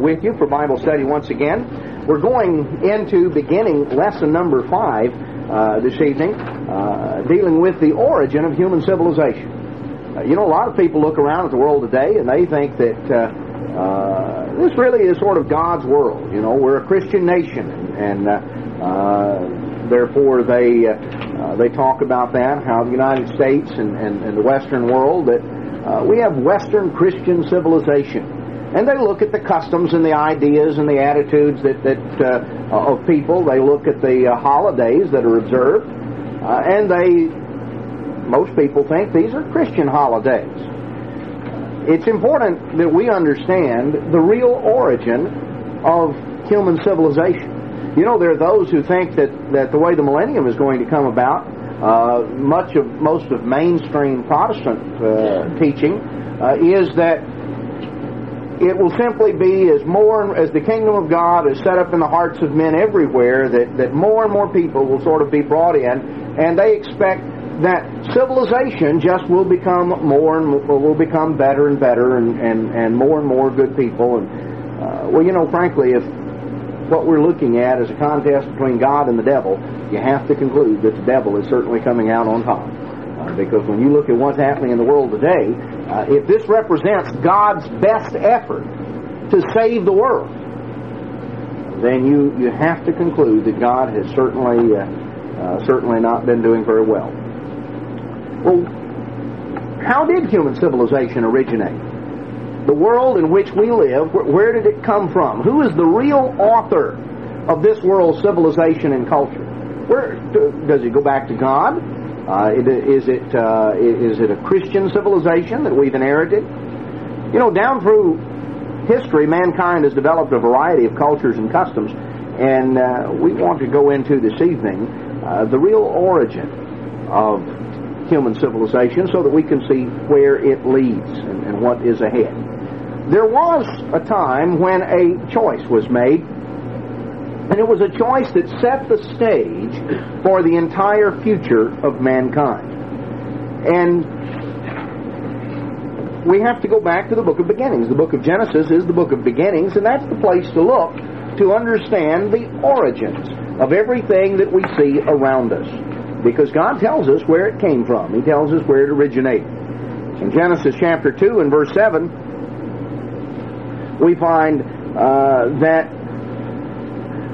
with you for Bible study once again. We're going into beginning lesson number five uh, this evening, uh, dealing with the origin of human civilization. Uh, you know, a lot of people look around at the world today and they think that uh, uh, this really is sort of God's world. You know, we're a Christian nation, and, uh, therefore they they talk about that, how the United States and, and, and the Western world that we have Western Christian civilization and they look at the customs and the ideas and the attitudes that, that uh, of people. They look at the uh, holidays that are observed, uh, and they, most people think these are Christian holidays. It's important that we understand the real origin of human civilization. You know, there are those who think that, that the way the millennium is going to come about, uh, much of most of mainstream Protestant uh, teaching uh, is that it will simply be as more as the kingdom of God is set up in the hearts of men everywhere that, that more and more people will sort of be brought in and they expect that civilization just will become more and more, will become better and better and, and, and more and more good people. And uh, well you know frankly if what we're looking at is a contest between God and the devil you have to conclude that the devil is certainly coming out on top. Uh, because when you look at what's happening in the world today, uh, if this represents God's best effort to save the world, then you, you have to conclude that God has certainly uh, uh certainly not been doing very well. Well, how did human civilization originate? The world in which we live, where did it come from? Who is the real author of this world's civilization and culture? Where does it go back to God? Uh, is it uh, is it a Christian civilization that we've inherited? You know, down through history, mankind has developed a variety of cultures and customs, and uh, we want to go into this evening uh, the real origin of human civilization so that we can see where it leads and, and what is ahead. There was a time when a choice was made and it was a choice that set the stage for the entire future of mankind. And we have to go back to the book of beginnings. The book of Genesis is the book of beginnings, and that's the place to look to understand the origins of everything that we see around us. Because God tells us where it came from. He tells us where it originated. In Genesis chapter 2 and verse 7, we find uh, that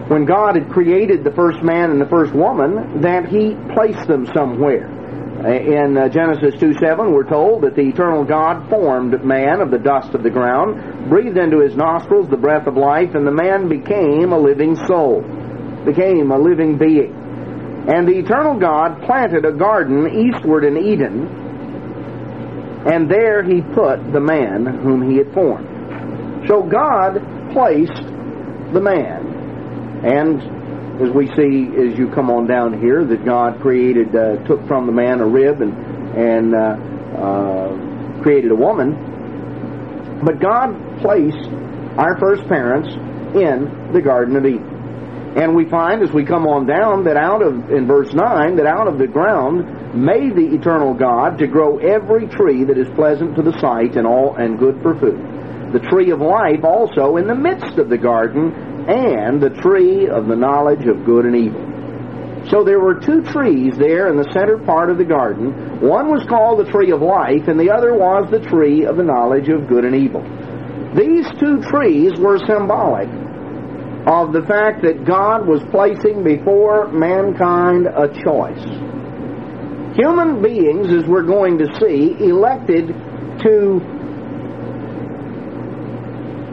when God had created the first man and the first woman, that He placed them somewhere. In uh, Genesis 2 7, we're told that the eternal God formed man of the dust of the ground, breathed into his nostrils the breath of life, and the man became a living soul, became a living being. And the eternal God planted a garden eastward in Eden, and there he put the man whom he had formed. So God placed the man and as we see as you come on down here, that God created, uh, took from the man a rib and, and uh, uh, created a woman. But God placed our first parents in the Garden of Eden. And we find as we come on down that out of, in verse 9, that out of the ground made the eternal God to grow every tree that is pleasant to the sight and all and good for food. The tree of life also in the midst of the garden and the tree of the knowledge of good and evil. So there were two trees there in the center part of the garden. One was called the tree of life, and the other was the tree of the knowledge of good and evil. These two trees were symbolic of the fact that God was placing before mankind a choice. Human beings, as we're going to see, elected to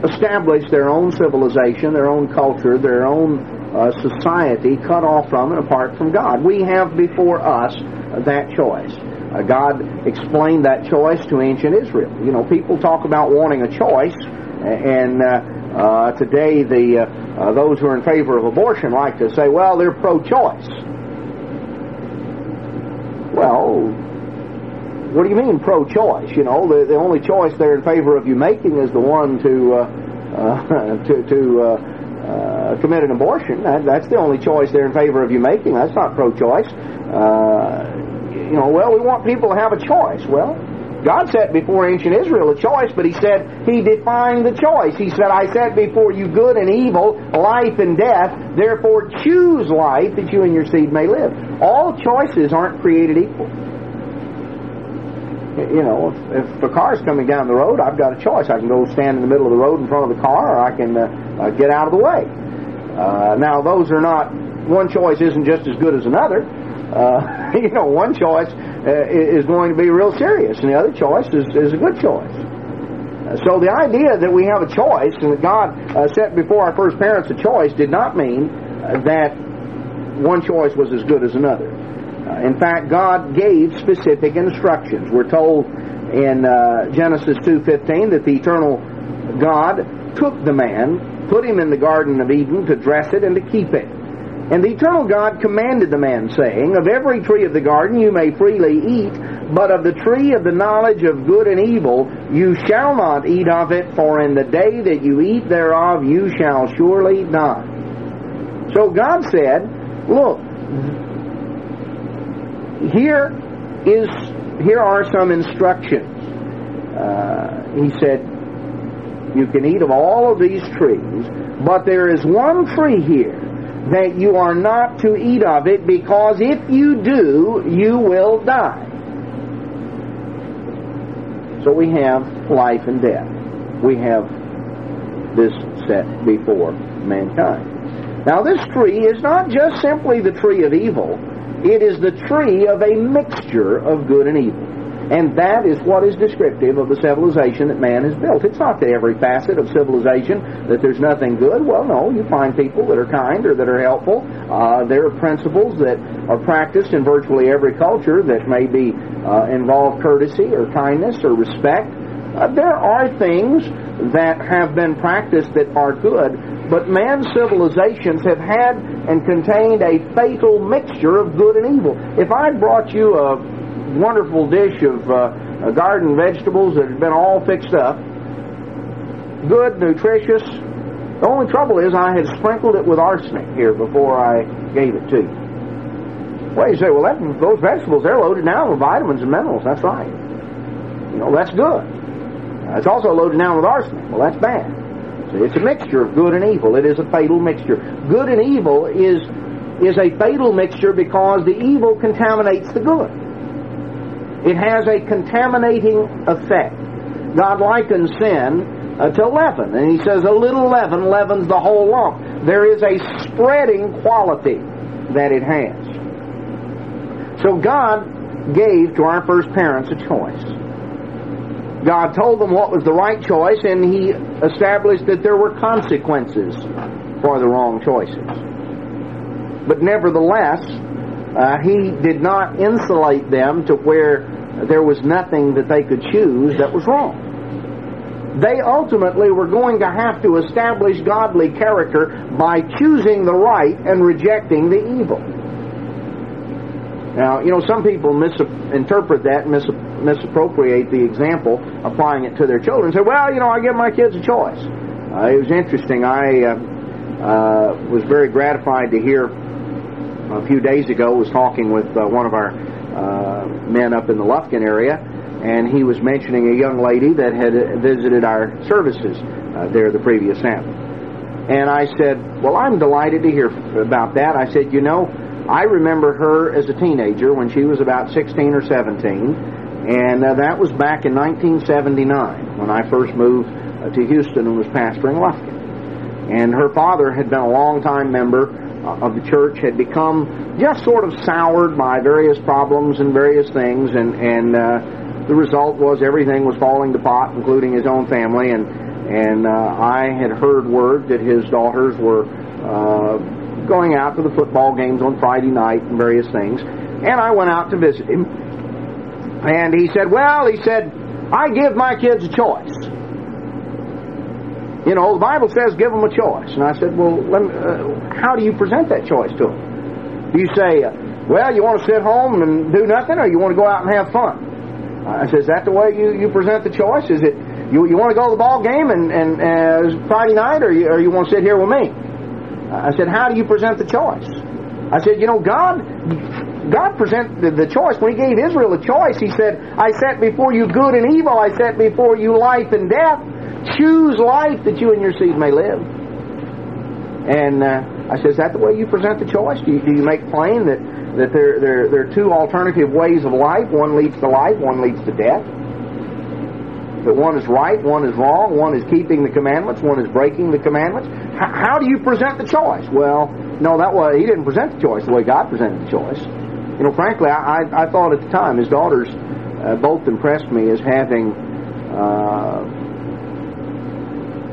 establish their own civilization, their own culture, their own uh, society cut off from and apart from God. We have before us that choice. Uh, God explained that choice to ancient Israel. You know, people talk about wanting a choice, and uh, uh today the uh, uh, those who are in favor of abortion like to say, well, they're pro-choice. Well, what do you mean pro-choice? You know, the, the only choice they're in favor of you making is the one to uh, to, to uh, uh, commit an abortion. That, that's the only choice they're in favor of you making. That's not pro-choice. Uh, you know, well, we want people to have a choice. Well, God set before ancient Israel a choice, but He said He defined the choice. He said, I set before you good and evil, life and death. Therefore choose life that you and your seed may live. All choices aren't created equal. You know, if, if a car's coming down the road, I've got a choice. I can go stand in the middle of the road in front of the car, or I can uh, uh, get out of the way. Uh, now, those are not, one choice isn't just as good as another. Uh, you know, one choice uh, is going to be real serious, and the other choice is, is a good choice. Uh, so the idea that we have a choice and that God uh, set before our first parents a choice did not mean uh, that one choice was as good as another. Uh, in fact, God gave specific instructions. We're told in uh, Genesis 2:15 that the eternal God took the man, put him in the Garden of Eden to dress it and to keep it. And the eternal God commanded the man, saying, Of every tree of the garden you may freely eat, but of the tree of the knowledge of good and evil you shall not eat of it, for in the day that you eat thereof you shall surely die. So God said, Look, here is here are some instructions. Uh, he said, You can eat of all of these trees, but there is one tree here that you are not to eat of it, because if you do, you will die. So we have life and death. We have this set before mankind. Now, this tree is not just simply the tree of evil, it is the tree of a mixture of good and evil. And that is what is descriptive of the civilization that man has built. It's not that every facet of civilization that there's nothing good. Well, no, you find people that are kind or that are helpful. Uh, there are principles that are practiced in virtually every culture that may be uh, involve courtesy or kindness or respect. Uh, there are things that have been practiced that are good, but man's civilizations have had and contained a fatal mixture of good and evil. If I brought you a wonderful dish of uh, garden vegetables that had been all fixed up. Good, nutritious. The only trouble is I had sprinkled it with arsenic here before I gave it to you. Well, you say, well, that, those vegetables, they're loaded now with vitamins and minerals. That's right. You know, that's good. It's also loaded down with arsenic. Well, that's bad. So it's a mixture of good and evil. It is a fatal mixture. Good and evil is, is a fatal mixture because the evil contaminates the good. It has a contaminating effect. God likens sin uh, to leaven, and He says a little leaven leavens the whole lump. There is a spreading quality that it has. So God gave to our first parents a choice. God told them what was the right choice, and He established that there were consequences for the wrong choices. But nevertheless, uh, He did not insulate them to where there was nothing that they could choose that was wrong. They ultimately were going to have to establish godly character by choosing the right and rejecting the evil. Now, you know, some people misinterpret that, mis- misappropriate the example, applying it to their children. Say, well, you know, I give my kids a choice. Uh, it was interesting. I uh, uh, was very gratified to hear a few days ago, was talking with uh, one of our uh, men up in the Lufkin area, and he was mentioning a young lady that had visited our services uh, there the previous Sabbath. And I said, Well, I'm delighted to hear about that. I said, You know, I remember her as a teenager when she was about 16 or 17, and uh, that was back in 1979 when I first moved uh, to Houston and was pastoring Lufkin. And her father had been a long-time member uh, of the church had become just sort of soured by various problems and various things, and and uh, the result was everything was falling to pot, including his own family. And and uh, I had heard word that his daughters were uh, going out to the football games on Friday night and various things. And I went out to visit him, and he said, "Well, he said, I give my kids a choice." You know, the Bible says give them a choice. And I said, well, me, uh, how do you present that choice to them? Do you say, uh, well, you want to sit home and do nothing, or you want to go out and have fun? I said, is that the way you, you present the choice? Is it you, you want to go to the ball game and, and uh, Friday night, or you, or you want to sit here with me? I said, how do you present the choice? I said, you know, God God presented the choice. When He gave Israel a choice, He said, I set before you good and evil, I set before you life and death. Choose life that you and your seed may live. And uh, I said, Is that the way you present the choice? Do you, do you make plain that, that there, there, there are two alternative ways of life? One leads to life, one leads to death. That one is right, one is wrong, one is keeping the commandments, one is breaking the commandments. H- how do you present the choice? Well, no, that was he didn't present the choice the way God presented the choice. You know, frankly, I, I, I thought at the time his daughters uh, both impressed me as having uh,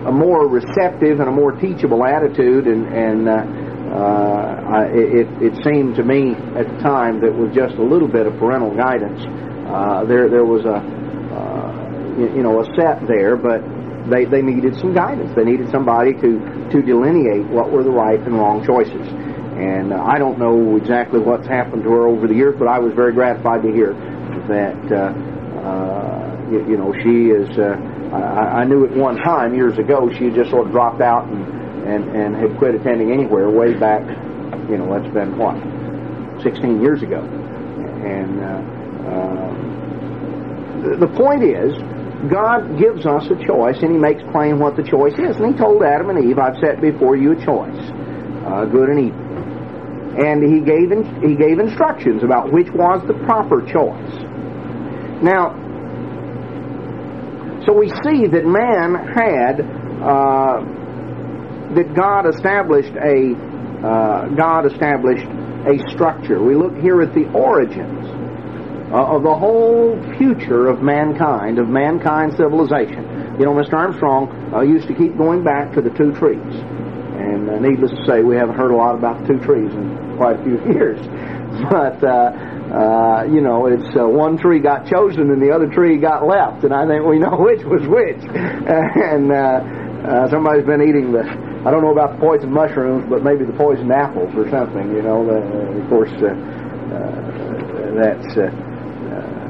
a more receptive and a more teachable attitude, and, and uh, uh, it, it seemed to me at the time that with just a little bit of parental guidance, uh, there there was a uh, you, you know a set there, but they, they needed some guidance. They needed somebody to, to delineate what were the right and wrong choices. And uh, I don't know exactly what's happened to her over the years, but I was very gratified to hear that, uh, uh, you, you know, she is, I, I knew at one time years ago she had just sort of dropped out and, and, and had quit attending anywhere way back, you know, that's been what, 16 years ago. And the point is, God gives us a choice and He makes plain what the choice is. And He told Adam and Eve, I've set before you a choice, uh, good and evil. And He gave, in, he gave instructions about which was the proper choice. Now, so we see that man had, uh, that God established a, uh, God established a structure. We look here at the origins uh, of the whole future of mankind, of mankind civilization. You know, Mr. Armstrong uh, used to keep going back to the two trees. And uh, needless to say, we haven't heard a lot about the two trees in quite a few years. But, uh, uh, you know, it's uh, one tree got chosen and the other tree got left. And I think we know which was which. and uh, uh, somebody's been eating the, I don't know about the poison mushrooms, but maybe the poisoned apples or something, you know. The, of course, uh, uh, that's. Uh,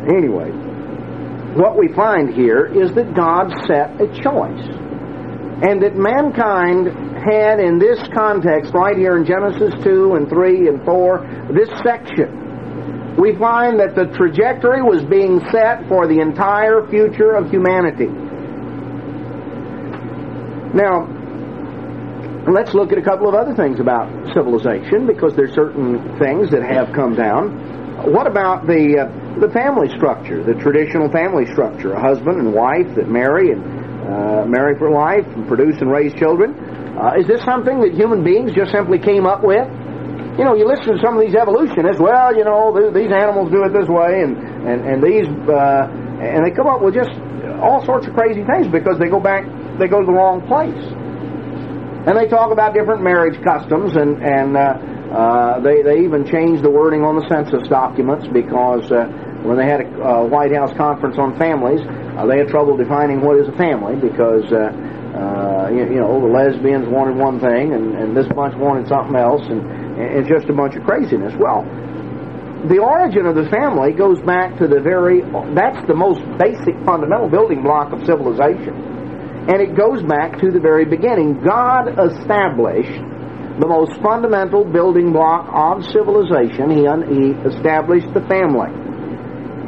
Anyway, what we find here is that God set a choice. And that mankind had in this context, right here in Genesis 2 and 3 and 4, this section, we find that the trajectory was being set for the entire future of humanity. Now, let's look at a couple of other things about civilization because there's certain things that have come down. What about the uh, the family structure, the traditional family structure, a husband and wife that marry and uh, marry for life and produce and raise children. Uh, is this something that human beings just simply came up with? You know, you listen to some of these evolutionists. Well, you know, th- these animals do it this way, and and and these, uh, and they come up with just all sorts of crazy things because they go back, they go to the wrong place, and they talk about different marriage customs and and. Uh, uh, they, they even changed the wording on the census documents because uh, when they had a uh, White House conference on families, uh, they had trouble defining what is a family because, uh, uh, you, you know, the lesbians wanted one thing and, and this bunch wanted something else, and, and it's just a bunch of craziness. Well, the origin of the family goes back to the very, that's the most basic fundamental building block of civilization. And it goes back to the very beginning. God established the most fundamental building block of civilization. He, he established the family.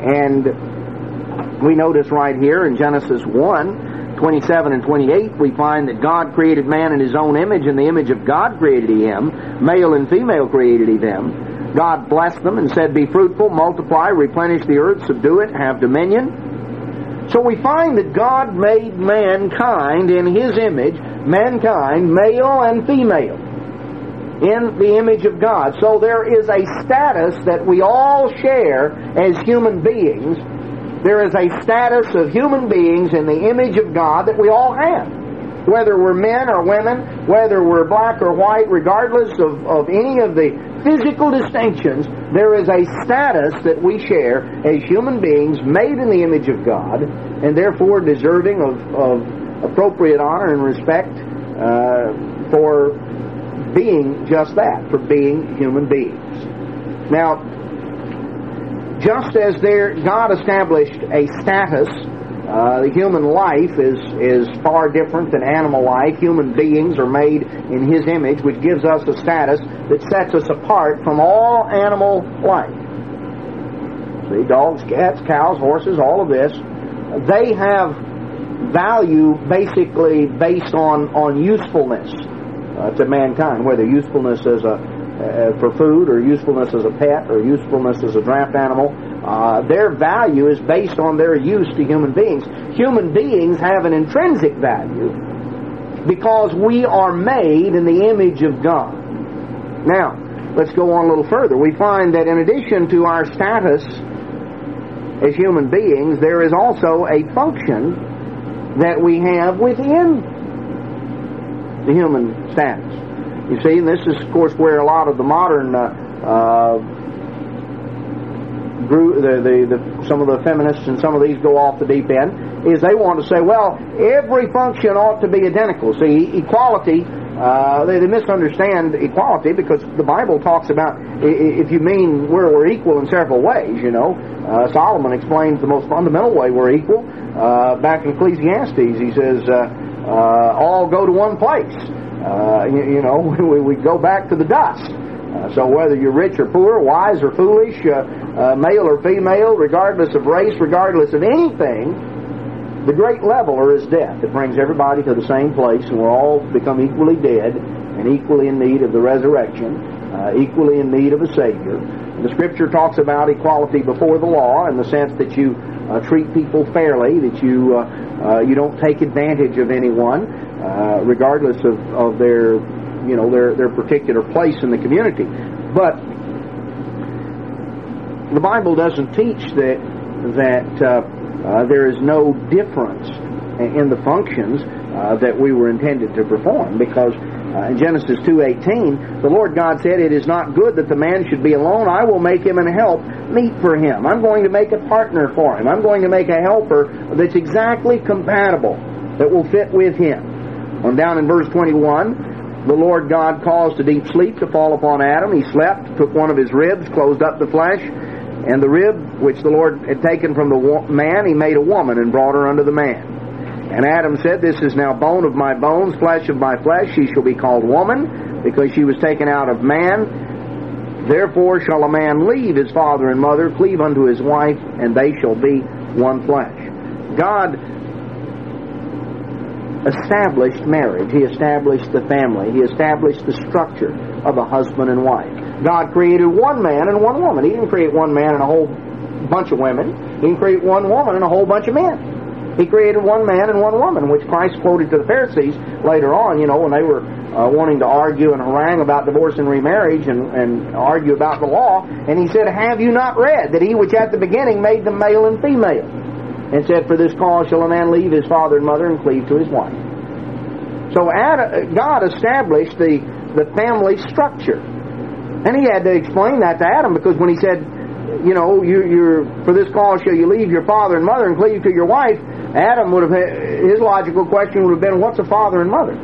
And we notice right here in Genesis 1, 27 and 28, we find that God created man in his own image. In the image of God created he him. Male and female created he them. God blessed them and said, Be fruitful, multiply, replenish the earth, subdue it, have dominion. So we find that God made mankind in his image, mankind, male and female in the image of God. So there is a status that we all share as human beings. There is a status of human beings in the image of God that we all have. Whether we're men or women, whether we're black or white, regardless of, of any of the physical distinctions, there is a status that we share as human beings made in the image of God and therefore deserving of, of appropriate honor and respect uh, for being just that, for being human beings. Now, just as there, God established a status, uh, the human life is, is far different than animal life. Human beings are made in His image, which gives us a status that sets us apart from all animal life. See, dogs, cats, cows, horses, all of this, they have value basically based on, on usefulness uh, to mankind, whether usefulness as a, uh, for food or usefulness as a pet or usefulness as a draft animal. Uh, their value is based on their use to human beings. Human beings have an intrinsic value because we are made in the image of God. Now, let's go on a little further. We find that in addition to our status as human beings, there is also a function that we have within the human status. You see, and this is, of course, where a lot of the modern uh, uh, group, the, the, the, some of the feminists and some of these go off the deep end, is they want to say, well, every function ought to be identical. See, equality uh, they, they, misunderstand equality because the Bible talks about if you mean we're, we're equal in several ways, you know. Uh, Solomon explains the most fundamental way we're equal. Uh, back in Ecclesiastes, he says, uh, uh, all go to one place. You, you, know, we, we go back to the dust. so whether you're rich or poor, wise or foolish, male or female, regardless of race, regardless of anything, the great leveler is death. It brings everybody to the same place, and we're all become equally dead and equally in need of the resurrection, uh, equally in need of a Savior. The Scripture talks about equality before the law in the sense that you uh, treat people fairly, that you uh, uh you don't take advantage of anyone, uh, regardless of, of their you know their their particular place in the community. But the Bible doesn't teach that that uh, uh, there is no difference in the functions that we were intended to perform because uh, in Genesis 2:18 the Lord God said it is not good that the man should be alone. I will make him an help meet for him. I'm going to make a partner for him. I'm going to make a helper that's exactly compatible that will fit with him. On down in verse 21 the Lord God caused a deep sleep to fall upon Adam. He slept took one of his ribs closed up the flesh and the rib which the Lord had taken from the man, he made a woman and brought her unto the man. And Adam said, This is now bone of my bones, flesh of my flesh. She shall be called woman, because she was taken out of man. Therefore shall a man leave his father and mother, cleave unto his wife, and they shall be one flesh. God established marriage. He established the family. He established the structure of a husband and wife. God created one man and one woman. He didn't create one man and a whole bunch of women. He didn't create one woman and a whole bunch of men. He created one man and one woman, which Christ quoted to the Pharisees later on, you know, when they were uh, wanting to argue and harangue about divorce and remarriage and, and argue about the law. And he said, Have you not read that he which at the beginning made them male and female? and said, For this cause shall a man leave his father and mother and cleave to his wife. So God established the, the family structure. And he had to explain that to Adam because when he said, you know, you, you're for this cause shall you leave your father and mother and cleave to your wife, Adam would have his logical question would have been, what's a father and mother?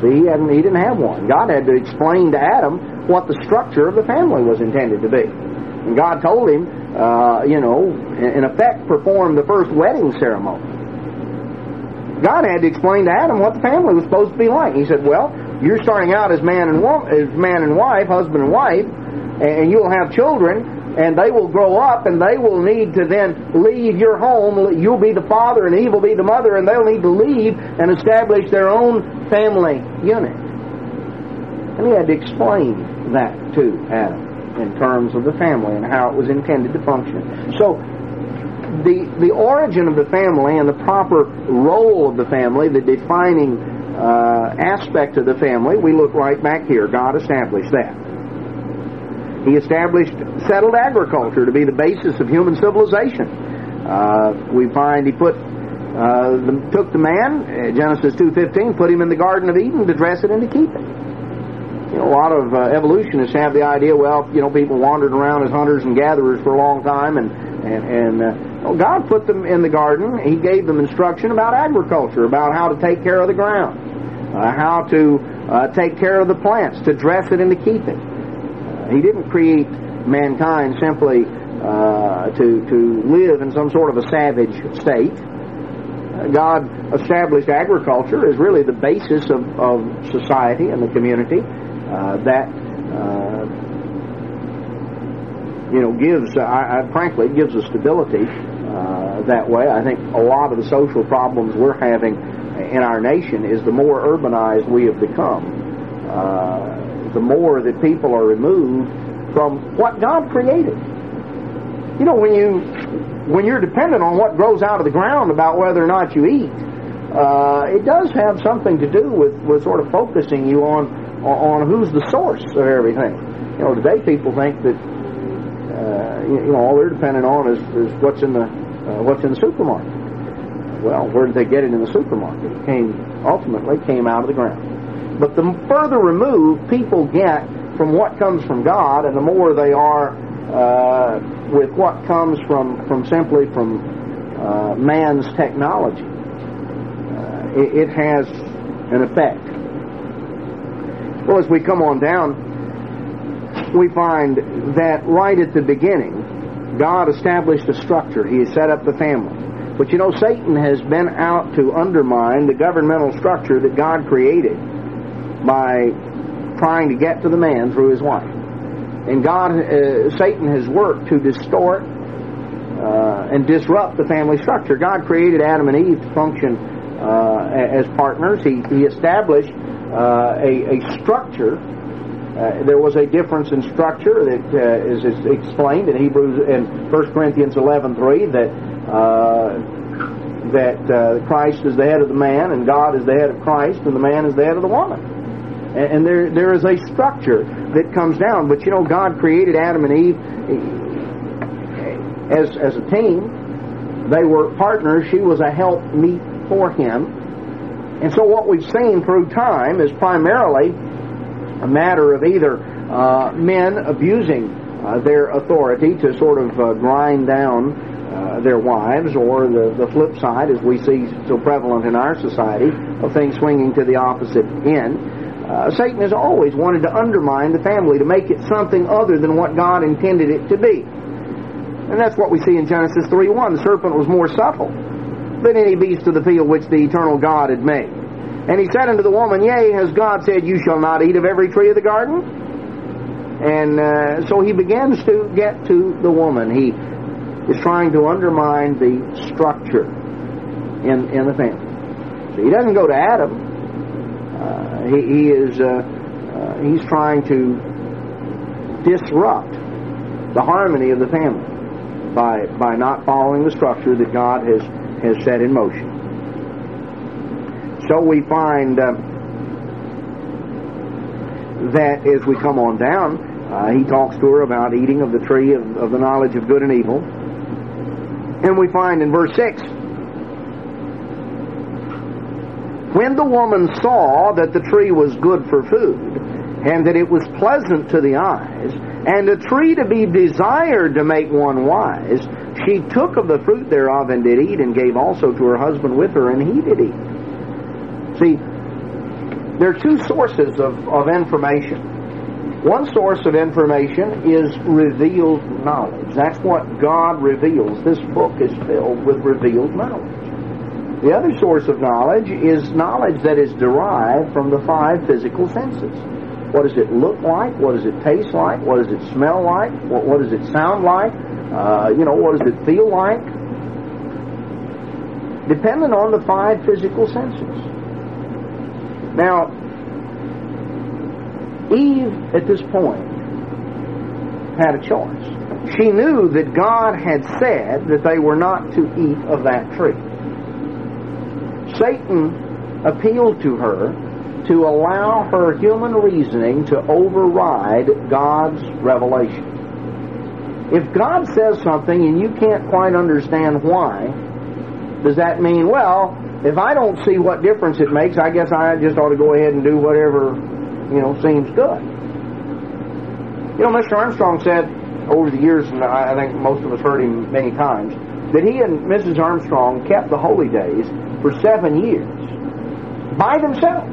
See, he hadn't he didn't have one. God had to explain to Adam what the structure of the family was intended to be. And God told him, uh, you know, in effect, perform the first wedding ceremony. God had to explain to Adam what the family was supposed to be like. He said, "Well, you're starting out as man and woman, as man and wife, husband and wife, and you'll have children, and they will grow up, and they will need to then leave your home. You'll be the father, and Eve will be the mother, and they'll need to leave and establish their own family unit." And he had to explain that to Adam in terms of the family and how it was intended to function. So the the origin of the family and the proper role of the family, the defining uh, aspect of the family, we look right back here. God established that. He established settled agriculture to be the basis of human civilization. Uh, we find he put uh, the, took the man, uh, Genesis 2.15, put him in the Garden of Eden to dress it and to keep it. You know, a lot of uh, evolutionists have the idea, well, you know, people wandered around as hunters and gatherers for a long time, and and, and uh, God put them in the garden. He gave them instruction about agriculture, about how to take care of the ground, uh, how to take care of the plants, to dress it and to keep it. Uh, he didn't create mankind simply uh, to to live in some sort of a savage state. God established agriculture as really the basis of, of society and the community. Uh, that uh, you know, gives, I, I, frankly, gives us stability uh, that way. I think a lot of the social problems we're having in our nation is the more urbanized we have become, uh, the more that people are removed from what God created. You know, when you when you're dependent on what grows out of the ground about whether or not you eat, uh, it does have something to do with, with sort of focusing you on on who's the source of everything. You know, today people think that uh, you know all they're dependent on is, is what's in the uh, what's in the supermarket. Well, where did they get it in the supermarket? It came ultimately came out of the ground. But the further removed people get from what comes from God, and the more they are uh, with what comes from from simply from uh, man's technology, uh, it, it has an effect. Well, as we come on down, we find that right at the beginning, God established a structure. He set up the family. But you know, Satan has been out to undermine the governmental structure that God created by trying to get to the man through his wife. And God, uh, Satan has worked to distort uh, and disrupt the family structure. God created Adam and Eve to function uh, as partners. He, he established uh, a, a structure uh, there was a difference in structure that uh, is, explained in Hebrews in 1 Corinthians 11:3 that that uh, Christ is the head of the man and God is the head of Christ and the man is the head of the woman. And, there there is a structure that comes down. But you know, God created Adam and Eve as as a team. They were partners. She was a help meet for him. And so what we've seen through time is primarily a matter of either uh, men abusing uh, their authority to sort of uh, grind down uh, their wives, or the, the flip side, as we see so prevalent in our society, of things swinging to the opposite end. Uh, Satan has always wanted to undermine the family, to make it something other than what God intended it to be. And that's what we see in Genesis 3.1. The serpent was more subtle than any beast of the field which the eternal God had made. And he said unto the woman, Yea, has God said, You shall not eat of every tree of the garden? And uh, so he begins to get to the woman. He is trying to undermine the structure in, in the family. So he doesn't go to Adam. Uh, he, he, is uh, uh he's trying to disrupt the harmony of the family by by not following the structure that God has has set in motion. So we find uh, that as we come on down, uh, he talks to her about eating of the tree of, of the knowledge of good and evil. And we find in verse 6 When the woman saw that the tree was good for food, and that it was pleasant to the eyes, and a tree to be desired to make one wise, she took of the fruit thereof and did eat, and gave also to her husband with her, and he did eat. See, there are two sources of, of information. One source of information is revealed knowledge. That's what God reveals. This book is filled with revealed knowledge. The other source of knowledge is knowledge that is derived from the five physical senses. What does it look like? What does it taste like? What does it smell like? What, what does it sound like? Uh, you know, what does it feel like? Dependent on the five physical senses. Now, Eve at this point had a choice. She knew that God had said that they were not to eat of that tree. Satan appealed to her to allow her human reasoning to override God's revelation. If God says something and you can't quite understand why, does that mean, well, if I don't see what difference it makes, I guess I just ought to go ahead and do whatever, you know, seems good. You know, Mr. Armstrong said over the years, and I think most of us heard him many times, that he and Mrs. Armstrong kept the holy days for seven years by themselves.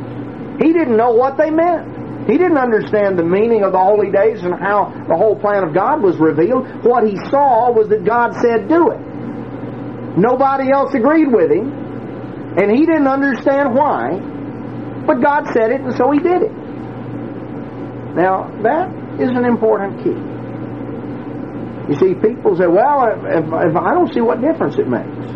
He didn't know what they meant. He didn't understand the meaning of the holy days and how the whole plan of God was revealed. What he saw was that God said, do it. Nobody else agreed with him. And he didn't understand why, but God said it, and so he did it. Now, that is an important key. You see, people say, well, if, if I don't see what difference it makes.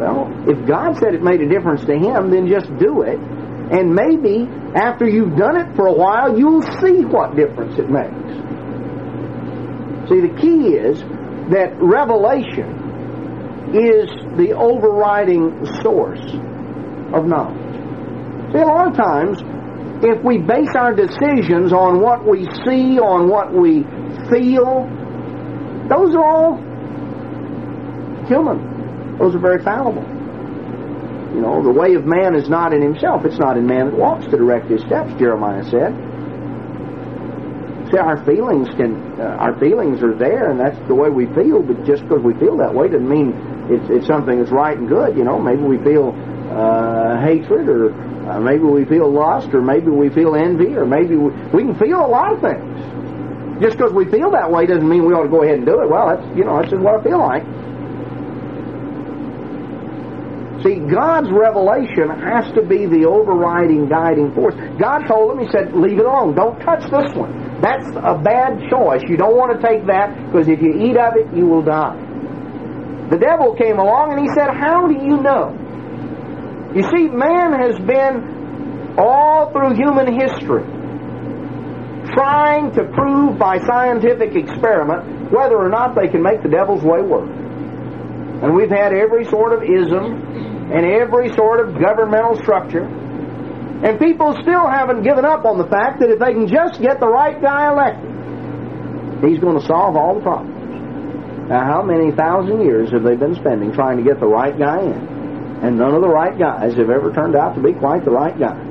Well, if God said it made a difference to him, then just do it. And maybe after you've done it for a while, you'll see what difference it makes. See, the key is that revelation is the overriding source of knowledge. See, a lot of times, if we base our decisions on what we see, on what we feel, those are all human. Those are very fallible. You know, the way of man is not in himself. It's not in man that walks to direct his steps, Jeremiah said. See, our feelings can, uh, our feelings are there, and that's the way we feel. But just because we feel that way doesn't mean it's it's something that's right and good. You know, maybe we feel uh, hatred, or uh, maybe we feel lust, or maybe we feel envy, or maybe we, we can feel a lot of things. Just because we feel that way doesn't mean we ought to go ahead and do it. Well, that's you know that's just what I feel like. See, God's revelation has to be the overriding guiding force. God told him, He said, leave it alone. Don't touch this one. That's a bad choice. You don't want to take that because if you eat of it, you will die. The devil came along and he said, How do you know? You see, man has been all through human history trying to prove by scientific experiment whether or not they can make the devil's way work. And we've had every sort of ism and every sort of governmental structure. And people still haven't given up on the fact that if they can just get the right guy elected, he's going to solve all the problems. Now, how many thousand years have they been spending trying to get the right guy in? And none of the right guys have ever turned out to be quite the right guy.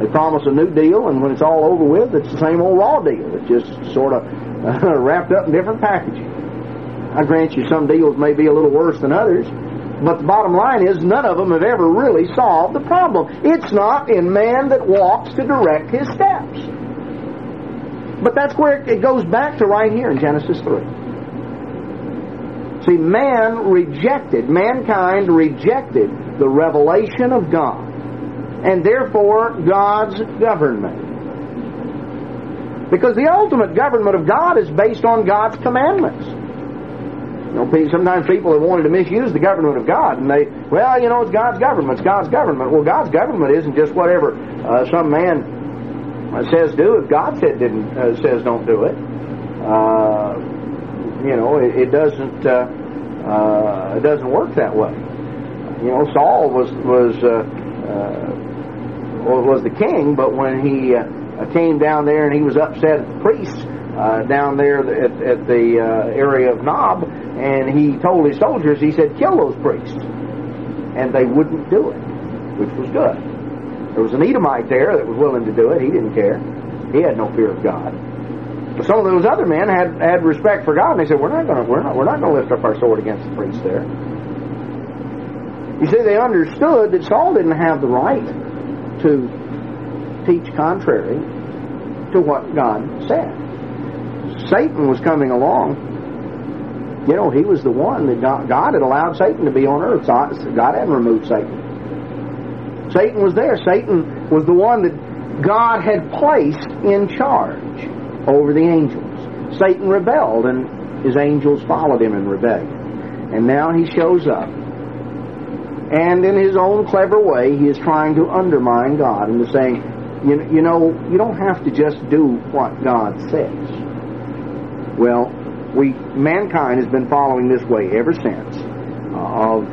They promise a new deal, and when it's all over with, it's the same old raw deal. It's just sort of wrapped up in different packaging. I grant you some deals may be a little worse than others, but the bottom line is none of them have ever really solved the problem. It's not in man that walks to direct his steps. But that's where it goes back to right here in Genesis 3. See, man rejected, mankind rejected the revelation of God, and therefore God's government. Because the ultimate government of God is based on God's commandments. You know, sometimes people have wanted to misuse the government of God, and they, well, you know, it's God's government. It's God's government. Well, God's government isn't just whatever uh, some man uh, says do. If God said didn't uh, says don't do it, uh, you know, it, it doesn't uh, uh, it doesn't work that way. You know, Saul was was was the king, but when he came down there and he was upset at the priests uh, down there at, at the uh, area of Nob, and he told his soldiers, he said, kill those priests. And they wouldn't do it, which was good. There was an Edomite there that was willing to do it. He didn't care. He had no fear of God. But some of those other men had, had respect for God, and they said, "We're not going to we're not we're not going to lift up our sword against the priests there." You see, they understood that Saul didn't have the right to teach contrary to what God said. Satan was coming along. You know, he was the one that God, God had allowed Satan to be on earth. God hadn't removed Satan. Satan was there. Satan was the one that God had placed in charge over the angels. Satan rebelled, and his angels followed him in rebellion. And now he shows up. And in his own clever way, he is trying to undermine God into saying, you, you know, you don't have to just do what God says. Well, we mankind has been following this way ever since uh, of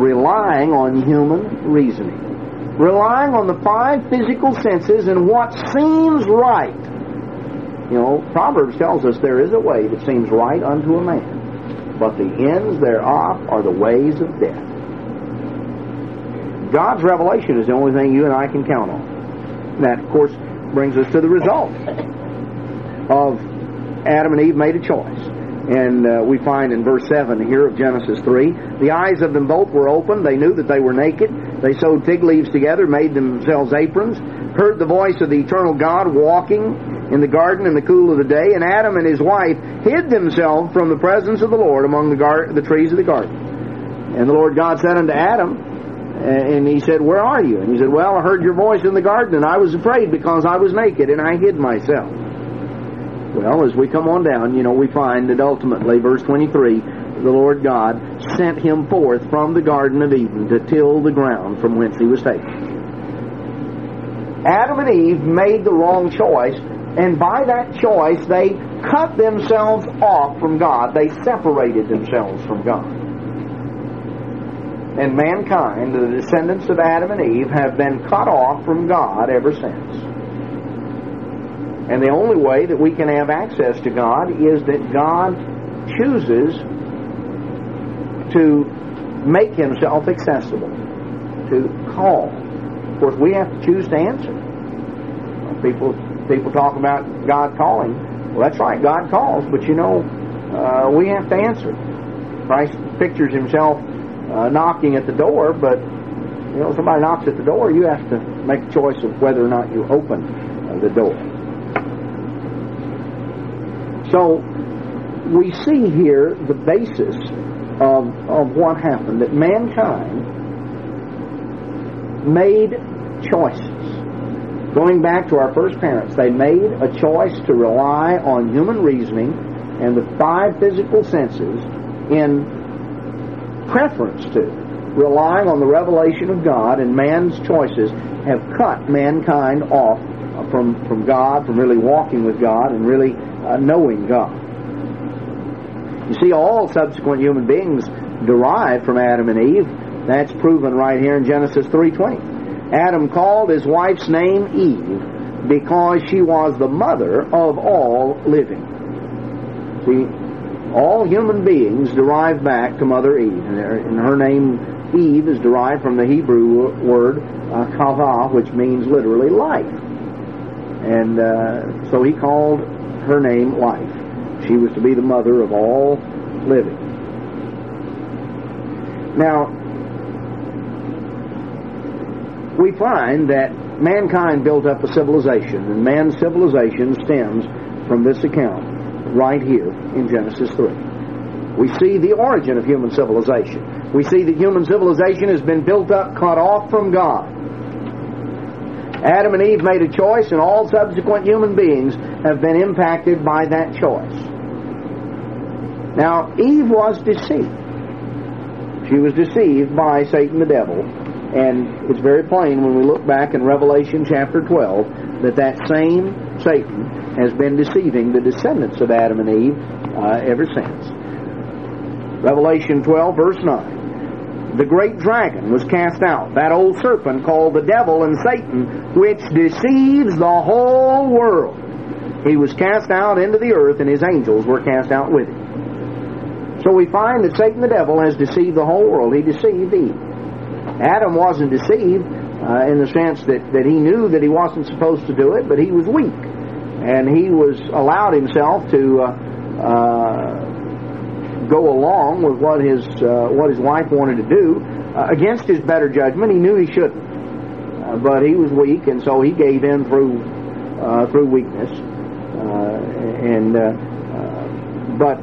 relying on human reasoning, relying on the five physical senses and what seems right. You know, Proverbs tells us there is a way that seems right unto a man, but the ends thereof are the ways of death. God's revelation is the only thing you and I can count on. That, of course, brings us to the result of Adam and Eve made a choice. And uh, we find in verse 7 here of Genesis 3 the eyes of them both were open. They knew that they were naked. They sewed fig leaves together, made themselves aprons, heard the voice of the eternal God walking in the garden in the cool of the day. And Adam and his wife hid themselves from the presence of the Lord among the, gar- the trees of the garden. And the Lord God said unto Adam, and he said, Where are you? And he said, Well, I heard your voice in the garden, and I was afraid because I was naked, and I hid myself. Well, as we come on down, you know, we find that ultimately, verse 23, the Lord God sent him forth from the Garden of Eden to till the ground from whence he was taken. Adam and Eve made the wrong choice, and by that choice, they cut themselves off from God. They separated themselves from God. And mankind, the descendants of Adam and Eve, have been cut off from God ever since. And the only way that we can have access to God is that God chooses to make himself accessible, to call. Of course, we have to choose to answer. People people talk about God calling. Well, that's right, God calls, but you know, uh, we have to answer. Christ pictures himself uh, knocking at the door, but you know, somebody knocks at the door, you have to make a choice of whether or not you open uh, the door. So we see here the basis of, of what happened that mankind made choices. Going back to our first parents, they made a choice to rely on human reasoning and the five physical senses in preference to relying on the revelation of God, and man's choices have cut mankind off from, from God, from really walking with God and really uh, knowing God. You see, all subsequent human beings derived from Adam and Eve. That's proven right here in Genesis 3.20. Adam called his wife's name Eve because she was the mother of all living. See, all human beings derive back to Mother Eve. And her name Eve is derived from the Hebrew word uh, kava, which means literally life. And uh, so he called her name life. She was to be the mother of all living. Now, we find that mankind built up a civilization, and man's civilization stems from this account right here in Genesis 3. We see the origin of human civilization. We see that human civilization has been built up, cut off from God. Adam and Eve made a choice, and all subsequent human beings have been impacted by that choice. Now, Eve was deceived. She was deceived by Satan the devil, and it's very plain when we look back in Revelation chapter 12 that that same Satan has been deceiving the descendants of Adam and Eve uh, ever since. Revelation 12, verse 9 the great dragon was cast out, that old serpent called the devil and Satan, which deceives the whole world. He was cast out into the earth, and his angels were cast out with him. So we find that Satan the devil has deceived the whole world. He deceived Eve. Adam wasn't deceived uh, in the sense that, that he knew that he wasn't supposed to do it, but he was weak. And he was allowed himself to uh, uh, go along with what his uh, what his wife wanted to do against his better judgment. He knew he shouldn't, but he was weak, and so he gave in through through weakness. And but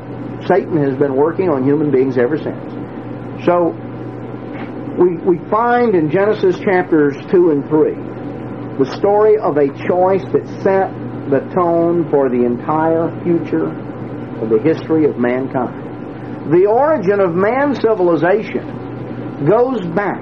Satan has been working on human beings ever since. So we we find in Genesis chapters two and three the story of a choice that set the tone for the entire future of the history of mankind the origin of man's civilization goes back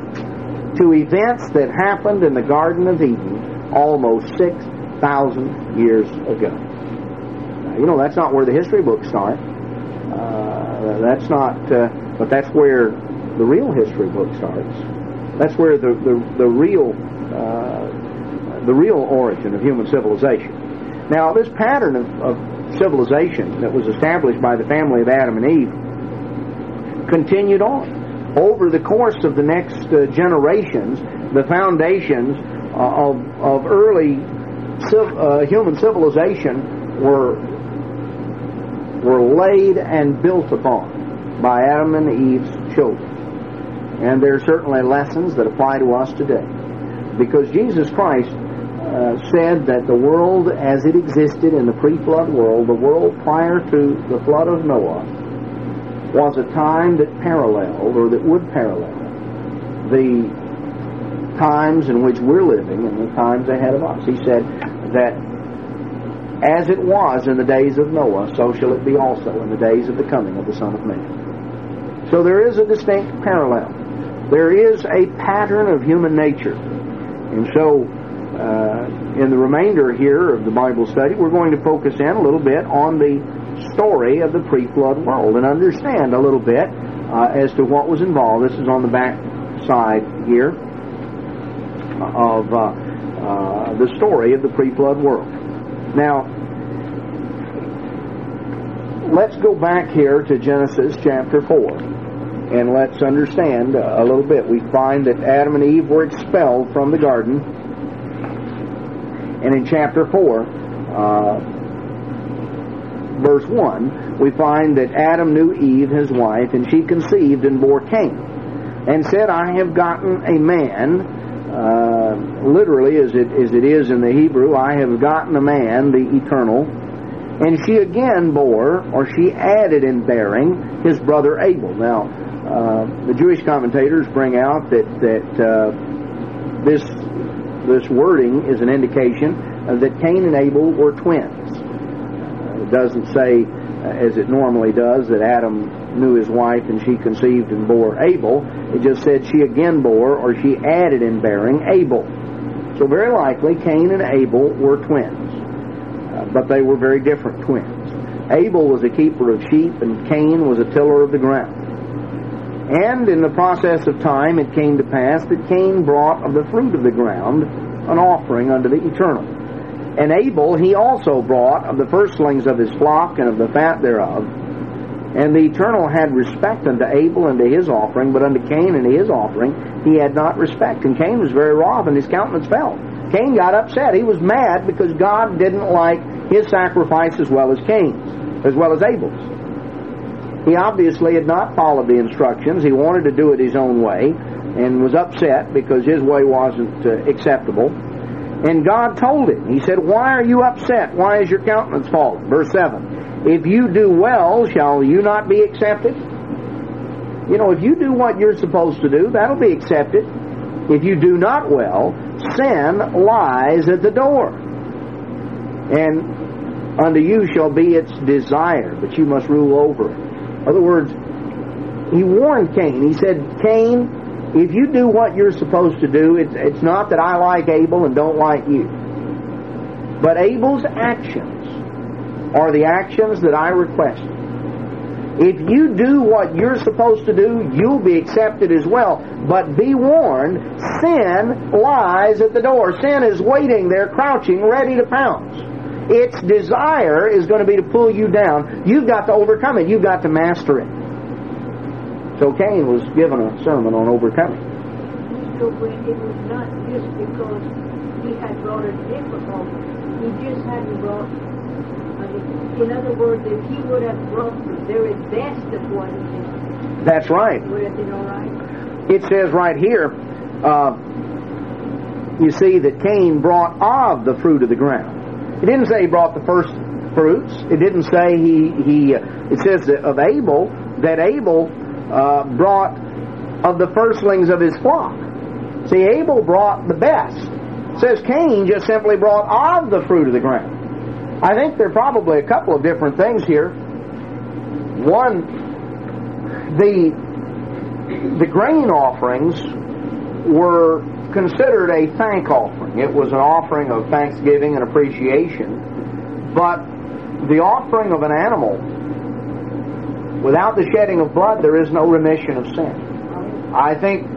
to events that happened in the Garden of Eden almost 6,000 years ago. Now, you know, that's not where the history books start. Uh, that's not, uh, but that's where the real history book starts. That's where the, the, the real uh, the real origin of human civilization. Now, this pattern of, of civilization that was established by the family of Adam and Eve continued on. Over the course of the next uh, generations, the foundations uh, of, of early civ- uh, human civilization were, were laid and built upon by Adam and Eve's children. And there are certainly lessons that apply to us today. Because Jesus Christ uh, said that the world as it existed in the pre-flood world, the world prior to the flood of Noah, was a time that paralleled or that would parallel the times in which we're living and the times ahead of us. He said that As it was in the days of Noah, so shall it be also in the days of the coming of the Son of Man. So there is a distinct parallel. There is a pattern of human nature. And so, uh, in the remainder here of the Bible study, we're going to focus in a little bit on the story of the pre-flood world and understand a little bit uh, as to what was involved. This is on the back side here of uh, uh, the story of the pre-flood world. Now, let's go back here to Genesis chapter 4 and let's understand a little bit. We find that Adam and Eve were expelled from the garden. And in chapter 4, uh, verse 1, we find that Adam knew Eve, his wife, and she conceived and bore Cain, and said, I have gotten a man, uh, literally as it, as it is in the Hebrew, I have gotten a man, the eternal, and she again bore, or she added in bearing, his brother Abel. Now, uh, the Jewish commentators bring out that, that uh, this, this wording is an indication that Cain and Abel were twins. It doesn't say, uh, as it normally does, that Adam knew his wife and she conceived and bore Abel. It just said she again bore, or she added in bearing, Abel. So very likely Cain and Abel were twins, uh, but they were very different twins. Abel was a keeper of sheep, and Cain was a tiller of the ground. And in the process of time it came to pass that Cain brought of the fruit of the ground an offering unto the eternal. And Abel he also brought of the firstlings of his flock and of the fat thereof. And the Eternal had respect unto Abel and to his offering, but unto Cain and to his offering he had not respect. And Cain was very wroth, and his countenance fell. Cain got upset. He was mad because God didn't like his sacrifice as well as Cain's, as well as Abel's. He obviously had not followed the instructions. He wanted to do it his own way and was upset because his way wasn't uh, acceptable. And God told him, He said, Why are you upset? Why is your countenance fallen? Verse 7 If you do well, shall you not be accepted? You know, if you do what you're supposed to do, that'll be accepted. If you do not well, sin lies at the door. And unto you shall be its desire, but you must rule over it. In other words, he warned Cain. He said, Cain, if you do what you're supposed to do, it's, it's not that I like Abel and don't like you. But Abel's actions are the actions that I request. If you do what you're supposed to do, you'll be accepted as well. But be warned, sin lies at the door. Sin is waiting there, crouching, ready to pounce. Its desire is going to be to pull you down. You've got to overcome it. You've got to master it. So Cain was given a sermon on overcoming. So when it was not just because he had brought a difficult, he just hadn't brought. I mean, in other words, if he would have brought the very best of what he had, That's right. would have been all right. It says right here, uh, you see that Cain brought of the fruit of the ground. It didn't say he brought the first fruits. It didn't say he he. It says of Abel that Abel uh, brought of the firstlings of his flock. See, Abel brought the best. It says Cain just simply brought of the fruit of the ground. I think there are probably a couple of different things here. One, the the grain offerings were considered a thank offering. It was an offering of thanksgiving and appreciation. But the offering of an animal, without the shedding of blood, there is no remission of sin. I think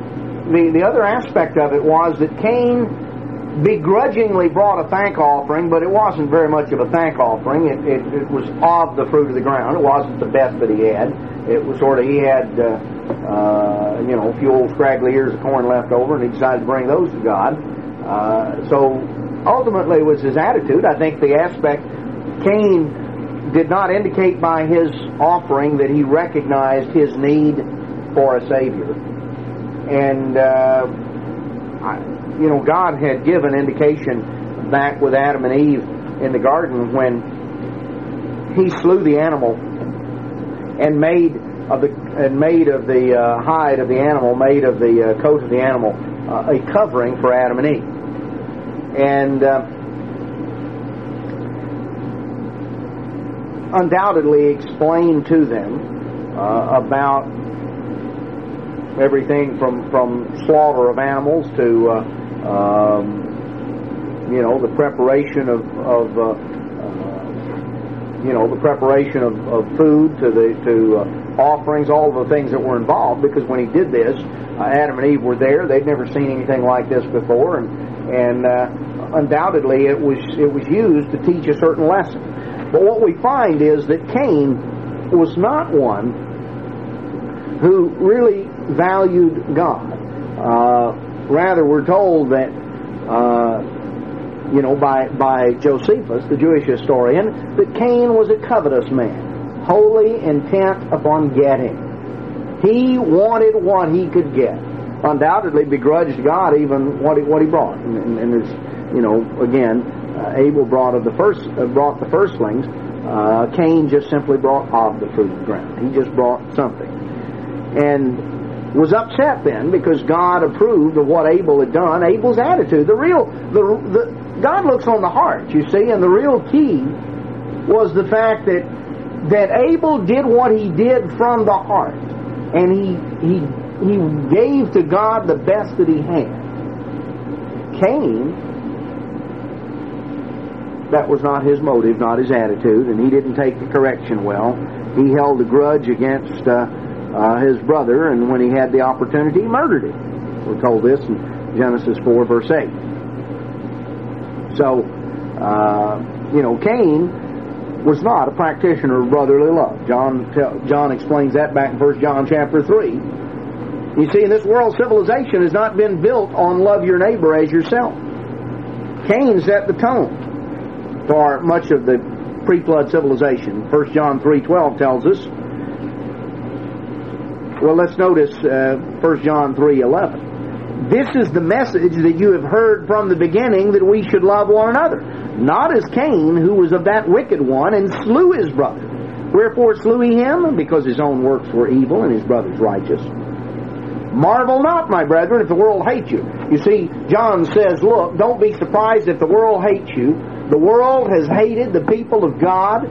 the, the other aspect of it was that Cain begrudgingly brought a thank offering, but it wasn't very much of a thank offering. It, it, it was of the fruit of the ground. It wasn't the best that he had. It was sort of, he had, uh, uh, you know, a few old scraggly ears of corn left over, and he decided to bring those to God. Uh, so ultimately was his attitude. I think the aspect Cain did not indicate by his offering that he recognized his need for a Savior. And, uh, I, you know, God had given indication back with Adam and Eve in the garden when He slew the animal and made of the and made of the uh, hide of the animal, made of the uh, coat of the animal, uh, a covering for Adam and Eve. And uh, undoubtedly explained to them uh, about everything from, from slaughter of animals to, uh, um, you know, the preparation of, of you know, the preparation of, of food to the to uh, offerings, all the things that were involved. Because when he did this, uh, Adam and Eve were there; they'd never seen anything like this before, and and uh, undoubtedly it was it was used to teach a certain lesson. But what we find is that Cain was not one who really valued God. Uh, rather, we're told that, uh, you know, by, by Josephus, the Jewish historian, that Cain was a covetous man, wholly intent upon getting. He wanted what he could get. Undoubtedly begrudged God even what he, what he brought. And, and, and you know, again, uh, Abel brought of the first uh, brought the firstlings. Uh, Cain just simply brought of the fruit of the ground. He just brought something, and was upset then because God approved of what Abel had done. Abel's attitude, the real, the, the God looks on the heart, you see, and the real key was the fact that that Abel did what he did from the heart, and he he he gave to God the best that he had. Cain that was not his motive, not his attitude, and he didn't take the correction well. He held a grudge against uh, uh, his brother, and when he had the opportunity, he murdered him. We're told this in Genesis 4, verse 8. So, uh, you know, Cain was not a practitioner of brotherly love. John John explains that back in 1 John chapter 3. You see, in this world, civilization has not been built on love your neighbor as yourself. Cain set the tone for much of the pre-flood civilization. 1 John 3.12 tells us. Well, let's notice uh, 1 John 3.11. This is the message that you have heard from the beginning that we should love one another. Not as Cain, who was of that wicked one, and slew his brother. Wherefore slew he him? Because his own works were evil and his brother's righteous. Marvel not, my brethren, if the world hates you. You see, John says, look, don't be surprised if the world hates you the world has hated the people of God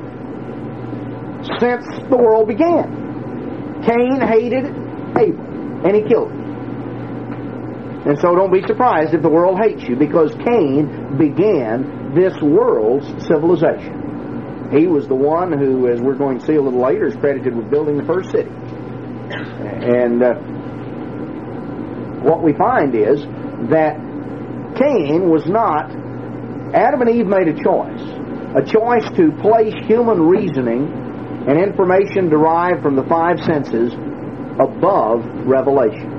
since the world began. Cain hated Abel, and he killed him. And so don't be surprised if the world hates you, because Cain began this world's civilization. He was the one who, as we're going to see a little later, is credited with building the first city. And uh, what we find is that Cain was not Adam and Eve made a choice. A choice to place human reasoning and information derived from the five senses above revelation.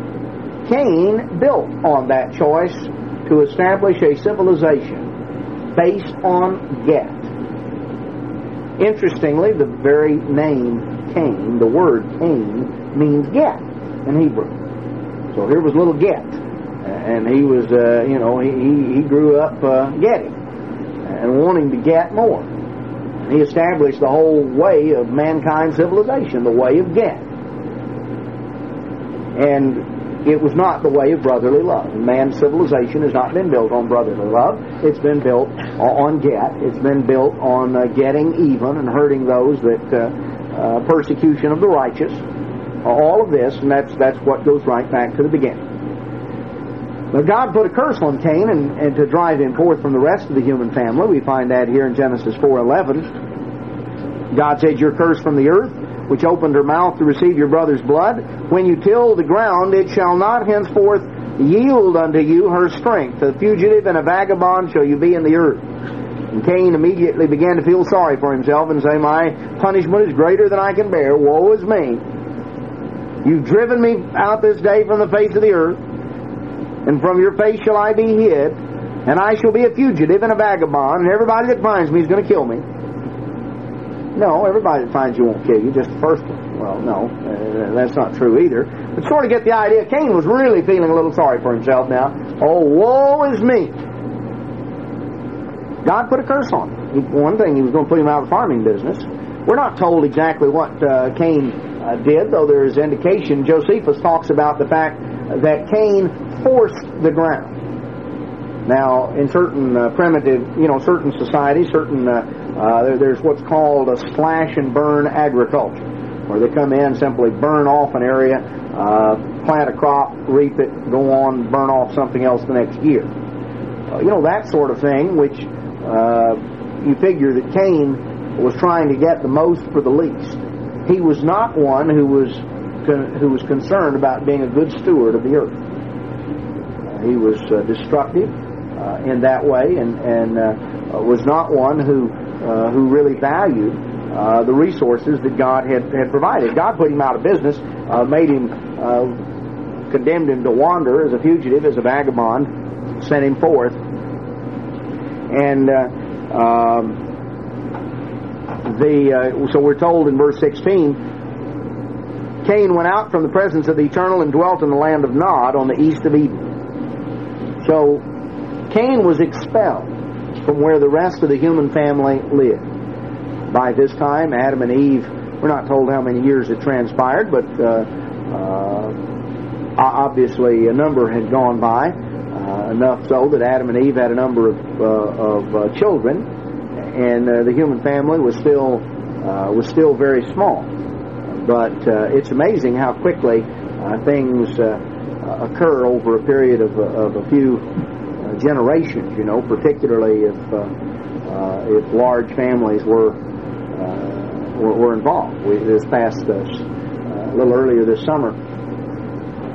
Cain built on that choice to establish a civilization based on get. Interestingly, the very name Cain, the word Cain, means get in Hebrew. So here was little get. And he was, uh, you know, he, he grew up uh, getting and wanting to get more. And he established the whole way of mankind civilization, the way of get. And it was not the way of brotherly love. Man's civilization has not been built on brotherly love. It's been built on get. It's been built on uh, getting even and hurting those that uh, uh, persecution of the righteous. All of this, and that's that's what goes right back to the beginning. But God put a curse on Cain and, and to drive him forth from the rest of the human family. We find that here in Genesis 4.11. God said, You're cursed from the earth, which opened her mouth to receive your brother's blood. When you till the ground, it shall not henceforth yield unto you her strength. A fugitive and a vagabond shall you be in the earth. And Cain immediately began to feel sorry for himself and say, My punishment is greater than I can bear. Woe is me. You've driven me out this day from the face of the earth and from your face shall I be hid, and I shall be a fugitive and a vagabond, and everybody that finds me is going to kill me. No, everybody that finds you won't kill you, just the first one. Well, no, uh, that's not true either. But sort of get the idea. Cain was really feeling a little sorry for himself now. Oh, woe is me. God put a curse on him. One thing, he was going to put him out of the farming business. We're not told exactly what uh, Cain uh, did, though there is indication. Josephus talks about the fact that Cain forced the ground. Now, in certain uh, primitive, you know, certain societies, certain uh, there, there's what's called a slash and burn agriculture, where they come in, simply burn off an area, uh, plant a crop, reap it, go on, burn off something else the next year. Uh, you know that sort of thing, which uh, you figure that Cain was trying to get the most for the least. He was not one who was con- who was concerned about being a good steward of the earth. Uh, he was uh, destructive in that way, and and was not one who uh, who really valued uh, the resources that God had, had provided. God put him out of business, uh, made him, uh, condemned him to wander as a fugitive, as a vagabond, sent him forth. And uh, um, the so we're told in verse 16. Cain went out from the presence of the eternal and dwelt in the land of Nod on the east of Eden. So Cain was expelled from where the rest of the human family lived. By this time, Adam and Eve, we're not told how many years it transpired, but uh, uh, obviously a number had gone by, uh, enough so that Adam and Eve had a number of, uh, of uh, children, and uh, the human family was still was still very small. But it's amazing how quickly things occur over a period of, of a few generations, you know, particularly if uh, uh, if large families were uh, were, were, involved. We, this past uh, a little earlier this summer,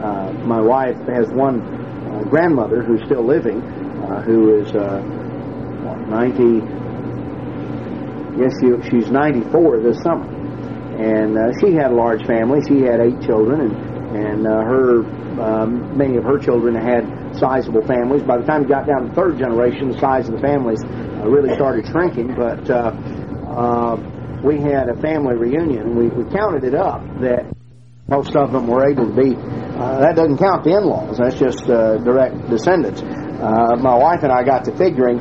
uh, my wife has one uh, grandmother who's still living, who is what, 90. Yes, she, she's 94 this summer, and she had a large family. She had eight children, and and her um, many of her children had sizable families. By the time you got down to third generation, the size of the families uh, really started shrinking. But uh, uh, we had a family reunion, we, we counted it up that most of them were able to be. Uh, that doesn't count the in-laws. That's just uh, direct descendants. Uh, my wife and I got to figuring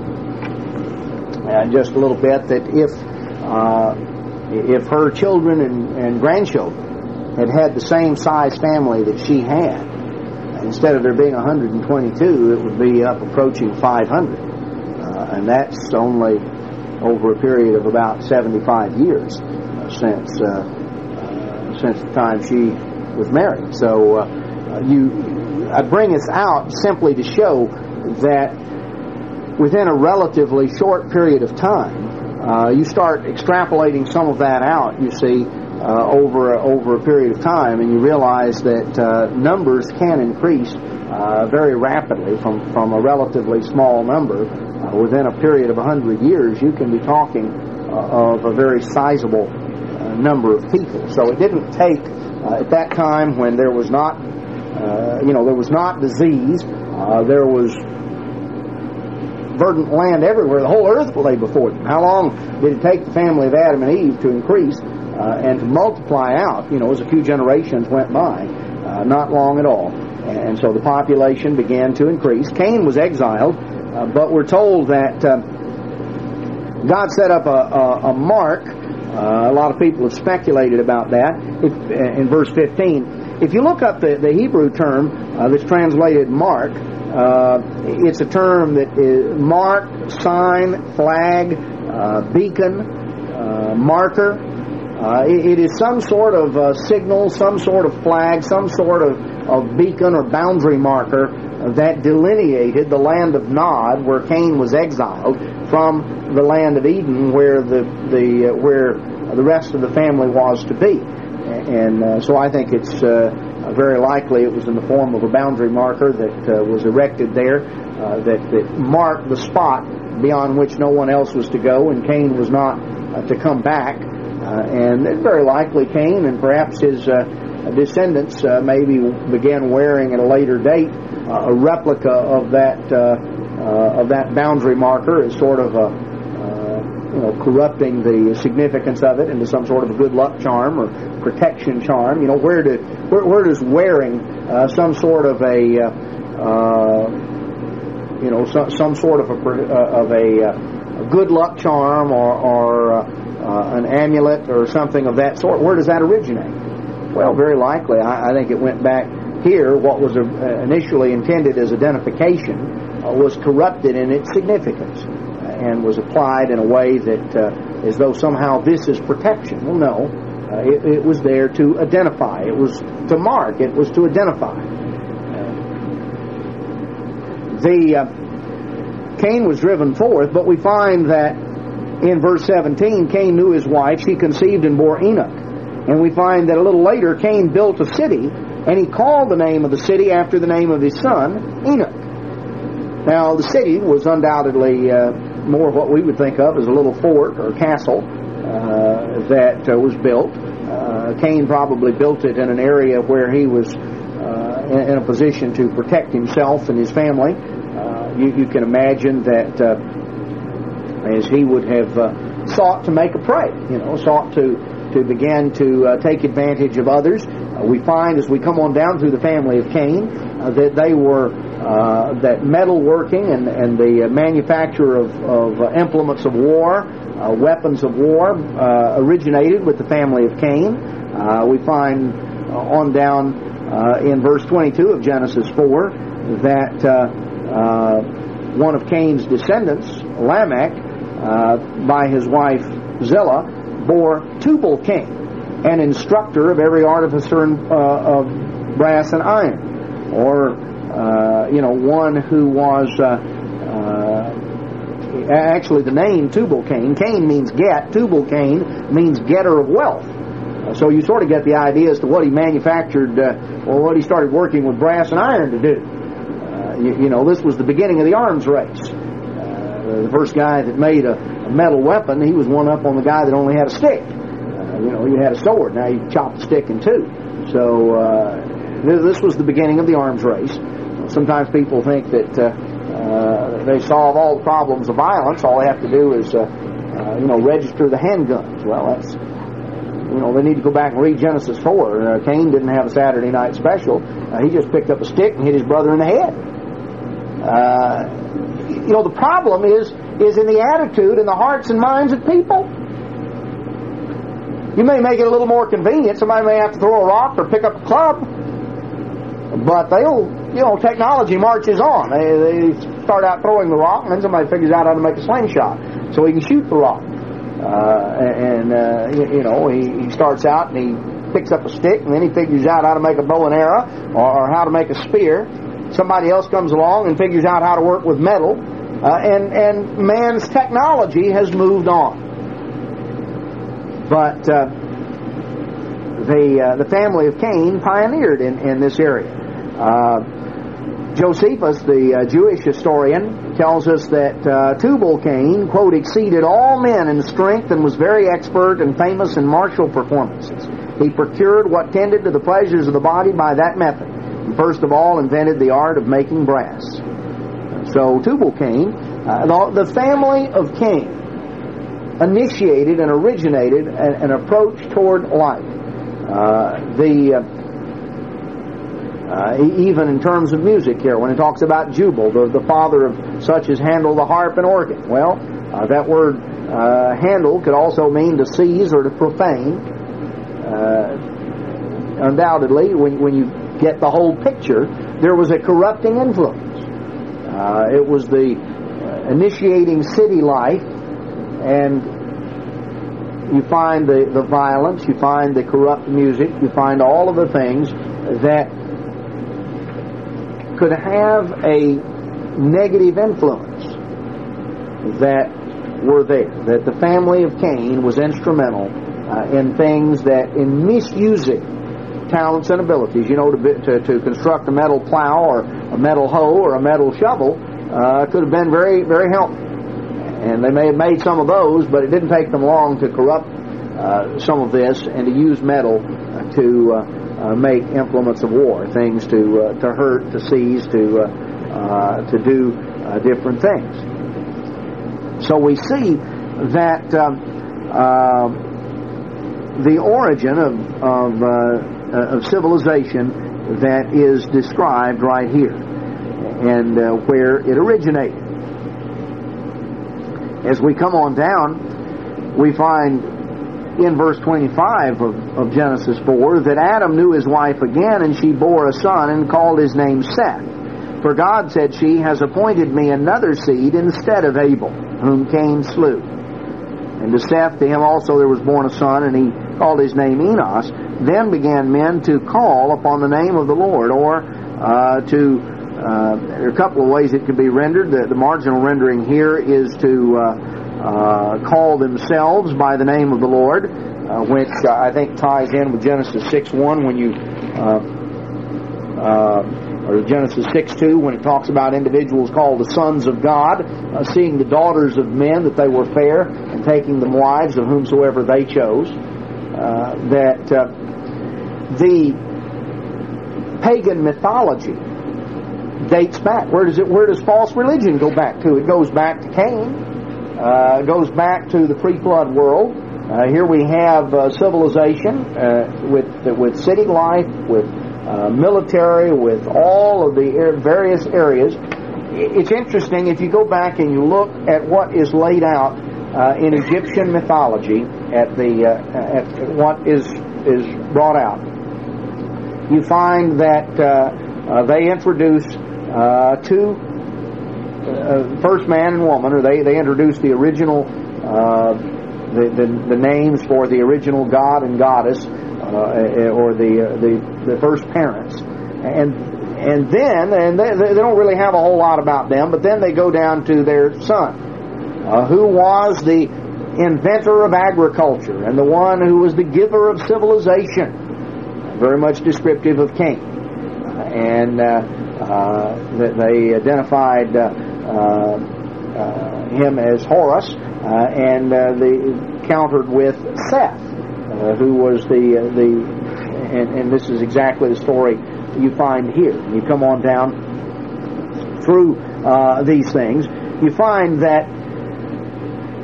just a little bit that if if her children and, and grandchildren had had the same size family that she had, instead of there being 122, it would be up approaching 500. Uh, and that's only over a period of about 75 years uh, since uh, uh, since the time she was married. So uh, you, I bring this out simply to show that within a relatively short period of time, you start extrapolating some of that out. You see uh, over over a period of time, and you realize that uh, numbers can increase uh, very rapidly from from a relatively small number. Uh, within a period of 100 years, you can be talking uh, of a very sizable uh, number of people. So it didn't take at that time when there was not, you know, there was not disease, there was verdant land everywhere. The whole earth lay before them. How long did it take the family of Adam and Eve to increase? Uh, and to multiply out, you know, as a few generations went by, uh, not long at all. And so the population began to increase. Cain was exiled, uh, but we're told that uh, God set up a, a, a mark. Uh, a lot of people have speculated about that if, in verse 15. If you look up the, the Hebrew term uh, that's translated mark, it's a term that is mark, sign, flag, beacon, marker. Uh, it, it is some sort of uh, signal, some sort of flag, some sort of, of beacon or boundary marker that delineated the land of Nod, where Cain was exiled, from the land of Eden, where the the uh, where the rest of the family was to be. And uh, so I think it's uh, very likely it was in the form of a boundary marker that was erected there that, that marked the spot beyond which no one else was to go, and Cain was not to come back. Uh, and very likely Cain and perhaps his uh, descendants uh, maybe began wearing at a later date a replica of that of that boundary marker as sort of a you know, corrupting the significance of it into some sort of a good luck charm or protection charm. You know, where did where, where does wearing uh, some sort of a uh, you know some, some sort of a of a, a, good luck charm or, or uh, an amulet or something of that sort. Where does that originate? Well, very likely, I, I think it went back here, what was uh, initially intended as identification uh, was corrupted in its significance uh, and was applied in a way that, uh, as though somehow this is protection. Well, no. Uh, it, it, was there to identify. It was to mark. It was to identify. the Cain was driven forth, but we find that in verse 17, Cain knew his wife. She conceived and bore Enoch. And we find that a little later, Cain built a city, and he called the name of the city after the name of his son, Enoch. Now, the city was undoubtedly uh, more of what we would think of as a little fort or castle uh, that uh, was built. Uh, Cain probably built it in an area where he was uh, in, in, a position to protect himself and his family. Uh, you, you, can imagine that as he would have sought to make a prey, you know, sought to to begin to uh, take advantage of others. Uh, we find as we come on down through the family of Cain uh, that they were uh, that metal working and, and the manufacture of, of uh, implements of war, uh, weapons of war, originated with the family of Cain. we find on down in verse 22 of Genesis 4 that one of Cain's descendants, Lamech, by his wife Zillah, bore Tubal Cain, an instructor of every artificer uh, of brass and iron, or uh, you know one who was uh, uh, actually the name Tubal Cain. Cain means get. Tubal Cain means getter of wealth. So you sort of get the idea as to what he manufactured uh, or what he started working with brass and iron to do. Uh, you, you, know, this was the beginning of the arms race. Uh, the first guy that made a, a, metal weapon, he was one up on the guy that only had a stick. Uh, you know, he had a sword. Now he chopped the stick in two. So uh, this was the beginning of the arms race. Sometimes people think that uh, uh, they solve all the problems of violence. All they have to do is, uh, you know, register the handguns. Well, that's you know, they need to go back and read Genesis 4. Uh, Cain didn't have a Saturday night special. Uh, he just picked up a stick and hit his brother in the head. Uh, you know, the problem is is in the attitude and the hearts and minds of people. You may make it a little more convenient. Somebody may have to throw a rock or pick up a club, but they'll, you know, technology marches on. They, they start out throwing the rock, and then somebody figures out how to make a slingshot so he can shoot the rock. Uh, and uh, you, you, know, he, he starts out and he picks up a stick, and then he figures out how to make a bow and arrow or, or how to make a spear. Somebody else comes along and figures out how to work with metal uh, and, and man's technology has moved on. But uh, the, uh, the family of Cain pioneered in, in this area. Uh, Josephus, the uh, Jewish historian, tells us that uh, Tubal Cain, quote, exceeded all men in strength and was very expert and famous in martial performances. He procured what tended to the pleasures of the body by that method. First of all, invented the art of making brass. So Tubal Cain, uh, the family of Cain, initiated and originated an, an approach toward life. Uh, the uh, uh, even in terms of music here, when it talks about Jubal, the, the father of such as handle the harp and organ. Well, uh, that word uh, handle could also mean to seize or to profane. undoubtedly, when, when you get the whole picture, there was a corrupting influence. Uh, it was the uh, initiating city life, and you find the, the violence, you find the corrupt music, you find all of the things that could have a negative influence that were there. That the family of Cain was instrumental uh, in things that, in misusing talents and abilities. You know, to, to, to construct a metal plow or a metal hoe or a metal shovel uh, could have been very, very helpful. And they may have made some of those, but it didn't take them long to corrupt uh, some of this and to use metal to uh, uh make implements of war, things to uh, to hurt, to seize, to uh, to do different things. So we see that um, the origin of of, uh, of civilization that is described right here and uh, where it originated. As we come on down, we find in verse 25 of, of Genesis 4 that Adam knew his wife again, and she bore a son and called his name Seth. For God, said she, has appointed me another seed instead of Abel, whom Cain slew. And to Seth, to him also there was born a son, and he called his name Enos. Then began men to call upon the name of the Lord, or uh, to, uh, there are a couple of ways it could be rendered. The, the marginal rendering here is to uh, uh call themselves by the name of the Lord, uh, which I think ties in with Genesis 6 1 when you uh, or Genesis 6 2, when it talks about individuals called the sons of God, uh, seeing the daughters of men that they were fair, and taking them wives of whomsoever they chose. Uh, that uh, the pagan mythology dates back. Where does it? Where does false religion go back to? It goes back to Cain. Uh, goes back to the pre-flood world. Uh, here we have uh, civilization uh, with with city life, with military, with all of the various areas. It's interesting if you go back and you look at what is laid out uh, in Egyptian mythology, at the uh, at what is is brought out. You find that uh, uh, they introduce two first man and woman, or they they introduce the original. The, the, the, names for the original god and goddess, uh, or the, uh, the the first parents, and and then and they, they don't really have a whole lot about them, but then they go down to their son, uh, who was the inventor of agriculture and the one who was the giver of civilization, very much descriptive of Cain, and uh, uh, they identified uh, him as Horus, and they countered with Seth uh, who was the uh, the and, and this is exactly the story you find here. You come on down through uh, these things, you find that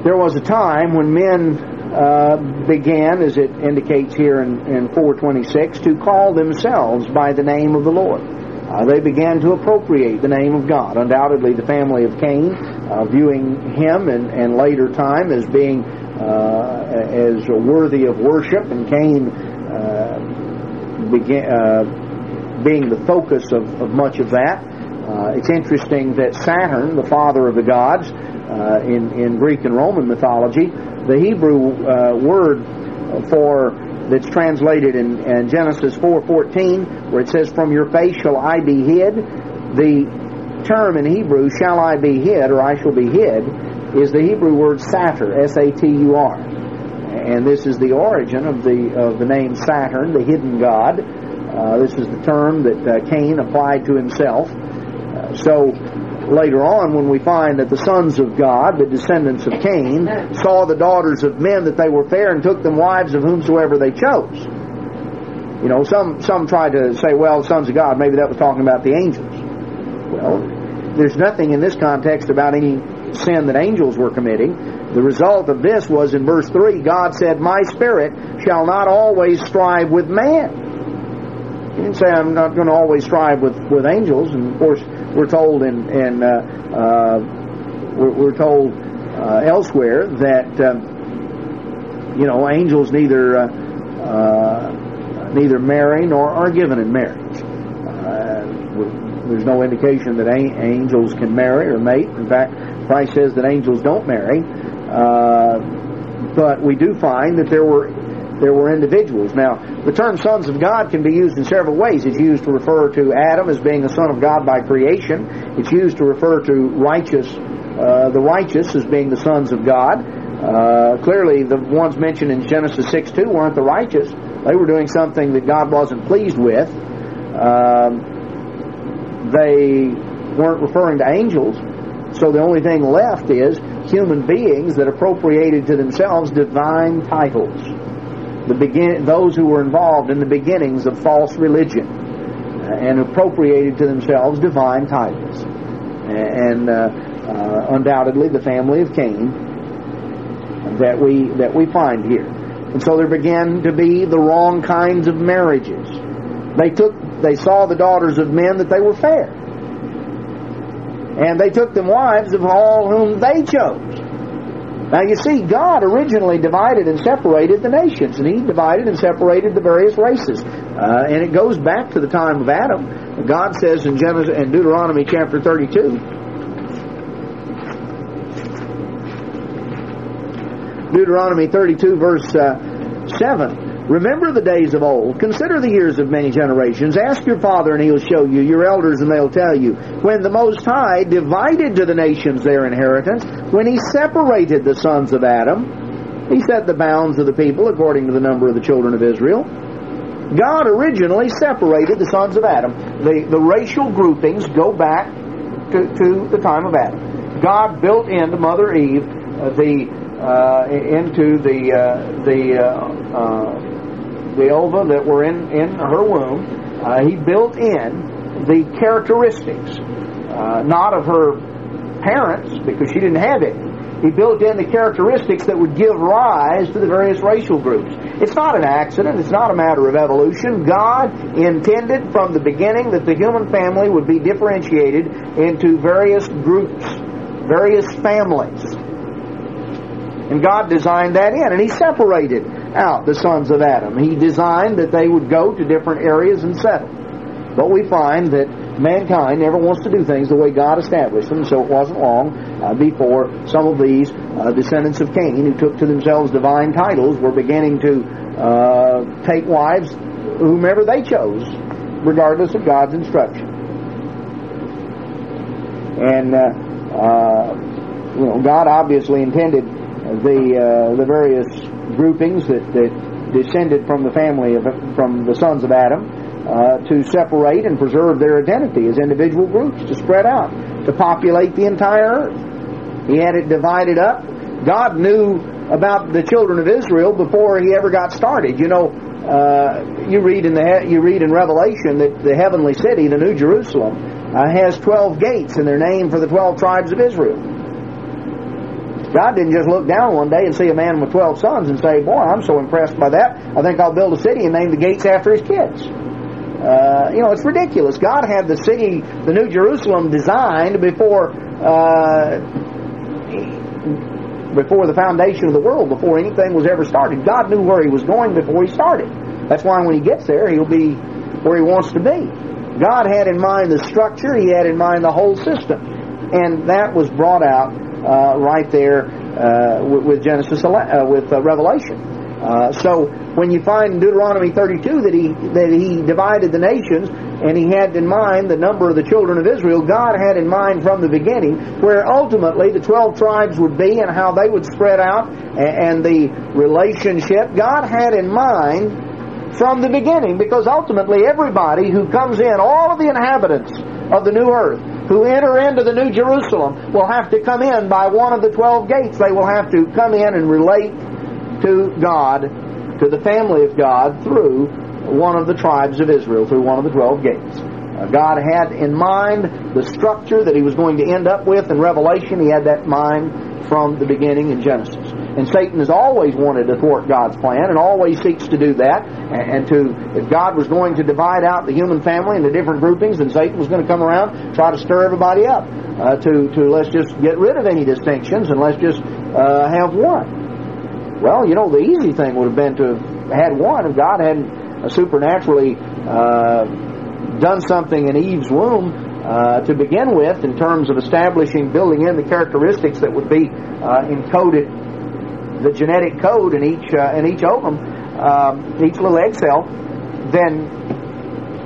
there was a time when men uh, began, as it indicates here in, in 426, to call themselves by the name of the Lord. Uh, they began to appropriate the name of God. Undoubtedly, the family of Cain, uh, viewing him and, and later time as being uh, as worthy of worship, and Cain uh, began, uh, being the focus of, of much of that. It's interesting that Saturn, the father of the gods, in, in Greek and Roman mythology, the Hebrew word for that's translated in, in Genesis 4:14, where it says, "From your face shall I be hid." The term in Hebrew, "shall I be hid" or "I shall be hid," is the Hebrew word satur, S-A-T-U-R. And this is the origin of the, of the name Saturn, the hidden god. Uh, this is the term that uh, Cain applied to himself. So later on, when we find that the sons of God, the descendants of Cain, saw the daughters of men that they were fair and took them wives of whomsoever they chose. You know, some some try to say, well, sons of God, maybe that was talking about the angels. Well, there's nothing in this context about any sin that angels were committing. The result of this was in verse 3 God said, My spirit shall not always strive with man. He didn't say, I'm not going to always strive with, with angels. And of course, we're told in, in uh, uh, we're, we're, told uh, elsewhere that, um, you know, angels neither, uh, uh, neither marry nor are given in marriage. Uh, there's no indication that angels can marry or mate. In fact, Christ says that angels don't marry. But we do find that there were there were individuals. Now, the term sons of God can be used in several ways. It's used to refer to Adam as being a son of God by creation. It's used to refer to righteous, uh, the righteous as being the sons of God. Uh, clearly, the ones mentioned in Genesis 6 2 weren't the righteous. They were doing something that God wasn't pleased with. Um, they weren't referring to angels. So the only thing left is human beings that appropriated to themselves divine titles. The begin, those who were involved in the beginnings of false religion uh, and appropriated to themselves divine titles. And uh, uh, undoubtedly the family of Cain that we that we find here. And so there began to be the wrong kinds of marriages. They took they saw the daughters of men that they were fair and they took them wives of all whom they chose. Now you see, God originally divided and separated the nations, and He divided and separated the various races. Uh, and it goes back to the time of Adam. God says in Genesis Deuteronomy chapter 32, Deuteronomy 32 verse uh, 7. Remember the days of old. Consider the years of many generations. Ask your father, and he'll show you. Your elders, and they'll tell you. When the Most High divided to the nations their inheritance, when he separated the sons of Adam, he set the bounds of the people according to the number of the children of Israel. God originally separated the sons of Adam. The, the racial groupings go back to, to the time of Adam. God built into Mother Eve uh, the uh, into the uh, the uh, uh the ova that were in, in her womb, uh, he built in the characteristics, uh, not of her parents, because she didn't have it. He built in the characteristics that would give rise to the various racial groups. It's not an accident. It's not a matter of evolution. God intended from the beginning that the human family would be differentiated into various groups, various families. And God designed that in, and He separated out the sons of Adam. He designed that they would go to different areas and settle. But we find that mankind never wants to do things the way God established them, so it wasn't long uh, before some of these uh, descendants of Cain, who took to themselves divine titles, were beginning to uh, take wives whomever they chose, regardless of God's instruction. And, uh, uh, you know, God obviously intended the, uh, the various groupings that, that descended from the family of from the sons of Adam uh, to separate and preserve their identity as individual groups, to spread out, to populate the entire earth. He had it divided up. God knew about the children of Israel before he ever got started. You know, uh, you read in the you read in Revelation that the heavenly city, the New Jerusalem, uh, has twelve gates, and they're named for the twelve tribes of Israel. God didn't just look down one day and see a man with 12 sons and say, Boy, I'm so impressed by that, I think I'll build a city and name the gates after his kids. Uh, you know, it's ridiculous. God had the city, the New Jerusalem, designed before uh, before the foundation of the world, before anything was ever started. God knew where He was going before He started. That's why when He gets there, He'll be where He wants to be. God had in mind the structure, He had in mind the whole system. And that was brought out uh, right there uh, with, Genesis, uh, with uh, Revelation. Uh, so when you find in Deuteronomy 32 that he that he divided the nations and he had in mind the number of the children of Israel, God had in mind from the beginning where ultimately the 12 tribes would be and how they would spread out and, and the relationship. God had in mind from the beginning because ultimately everybody who comes in, all of the inhabitants of the new earth, who enter into the New Jerusalem will have to come in by one of the twelve gates. They will have to come in and relate to God, to the family of God, through one of the tribes of Israel, through one of the twelve gates. Uh, God had in mind the structure that He was going to end up with in Revelation. He had that in mind from the beginning in Genesis. And Satan has always wanted to thwart God's plan and always seeks to do that. And to, if God was going to divide out the human family into different groupings, then Satan was going to come around, try to stir everybody up uh, to, to let's just get rid of any distinctions and let's just uh, have one. Well, you know, the easy thing would have been to have had one if God hadn't supernaturally uh, done something in Eve's womb uh, to begin with in terms of establishing, building in the characteristics that would be uh, encoded the genetic code in each uh, in each ovum, um, each little egg cell, then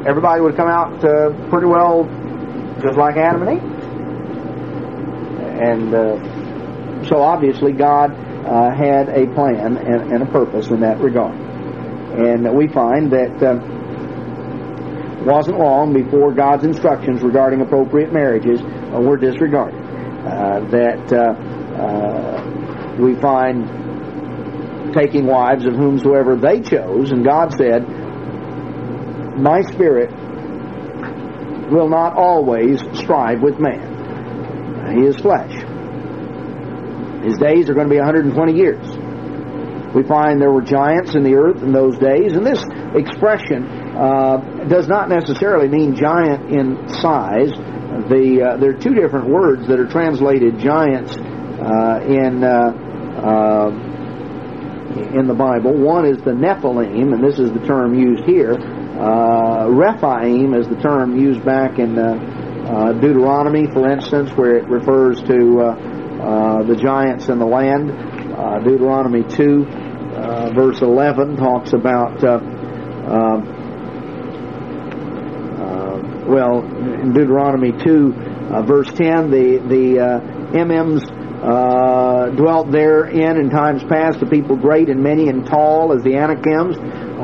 everybody would come out uh, pretty well just like Adam and Eve. And uh, so obviously God uh, had a plan and, and, a purpose in that regard. And we find that uh, wasn't long before God's instructions regarding appropriate marriages uh, were disregarded. that we find taking wives of whomsoever they chose, and God said, My spirit will not always strive with man. He is flesh. His days are going to be 120 years. We find there were giants in the earth in those days, and this expression uh, does not necessarily mean giant in size. The, uh, there are two different words that are translated giants uh, in uh, uh, in the Bible. One is the Nephilim, and this is the term used here. Uh, Rephaim is the term used back in uh, uh, Deuteronomy, for instance, where it refers to uh, uh, the giants in the land. Deuteronomy 2, verse 11, talks about, well, in Deuteronomy 2, verse 10, the, the Emims uh, dwelt therein in times past, the people great and many and tall as the Anakims,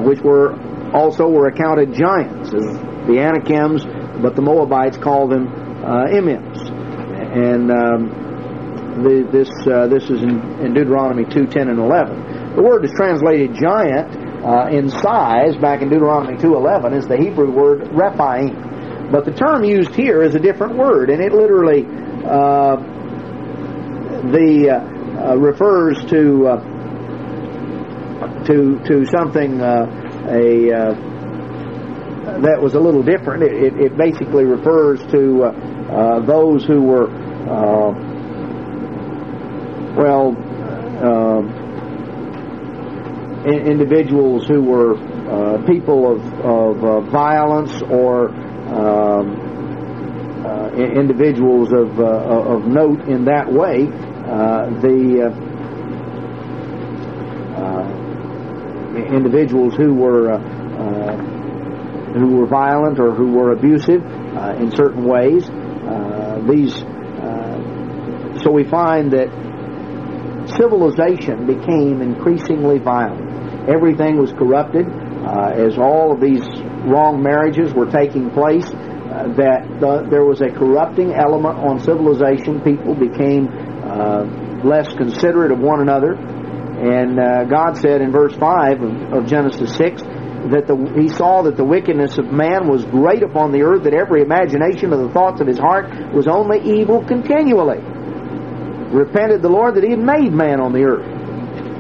which were also were accounted giants as the Anakims, but the Moabites called them uh. And um, the, this uh, this is in, in Deuteronomy 2, 10, and 11. The word is translated giant uh, in size back in Deuteronomy 2.11 is the Hebrew word Rephaim. But the term used here is a different word, and it literally uh, the uh, uh, refers to uh, to to something a that was a little different. It, it, it basically refers to those who were well individuals who were uh, people of, of uh, violence or um, uh, individuals of, of note in that way uh, the uh, uh, individuals who were who were violent or who were abusive in certain ways. these so we find that civilization became increasingly violent. Everything was corrupted uh, as all of these wrong marriages were taking place. Uh, that the, there was a corrupting element on civilization. People became uh, less considerate of one another. And uh, God said in verse 5 of, of Genesis 6 that the, he saw that the wickedness of man was great upon the earth, that every imagination of the thoughts of his heart was only evil continually. Repented the Lord that he had made man on the earth.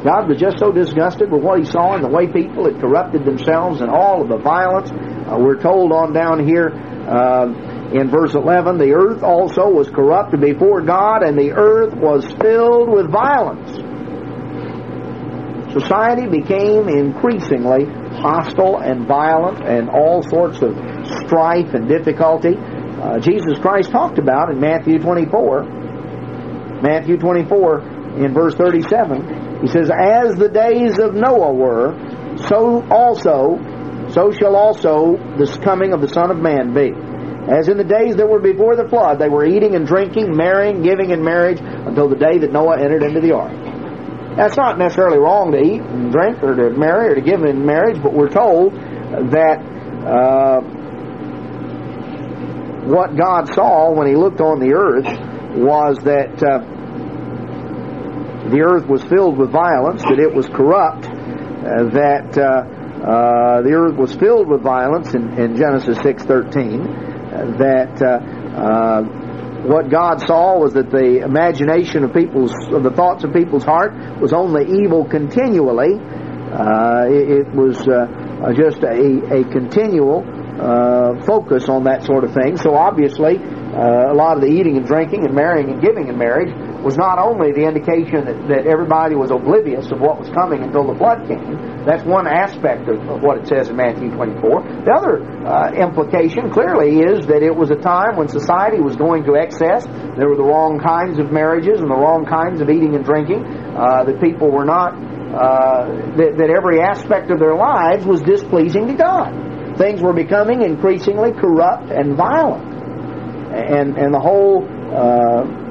God was just so disgusted with what he saw and the way people had corrupted themselves and all of the violence. Uh, we're told on down here uh, in verse 11, the earth also was corrupt before God, and the earth was filled with violence. Society became increasingly hostile and violent, and all sorts of strife and difficulty. Uh, Jesus Christ talked about in Matthew 24. Matthew 24, in verse 37, he says, As the days of Noah were, so also, so shall also this coming of the Son of Man be. As in the days that were before the flood, they were eating and drinking, marrying, giving in marriage until the day that Noah entered into the ark. That's not necessarily wrong to eat and drink or to marry or to give in marriage, but we're told that uh, what God saw when He looked on the earth was that uh, the earth was filled with violence, that it was corrupt, uh, that uh, uh, the earth was filled with violence in, in Genesis six thirteen that uh, uh, what God saw was that the imagination of people's, of the thoughts of people's heart was only evil continually. Uh, it, it, was uh, just a, a continual uh, focus on that sort of thing. So obviously, uh, a lot of the eating and drinking and marrying and giving in marriage was not only the indication that, that everybody was oblivious of what was coming until the flood came. That's one aspect of, of what it says in Matthew 24. The other uh, implication clearly is that it was a time when society was going to excess. There were the wrong kinds of marriages and the wrong kinds of eating and drinking. Uh, that people were not, uh, that, that every aspect of their lives was displeasing to God. Things were becoming increasingly corrupt and violent. And, and the whole uh,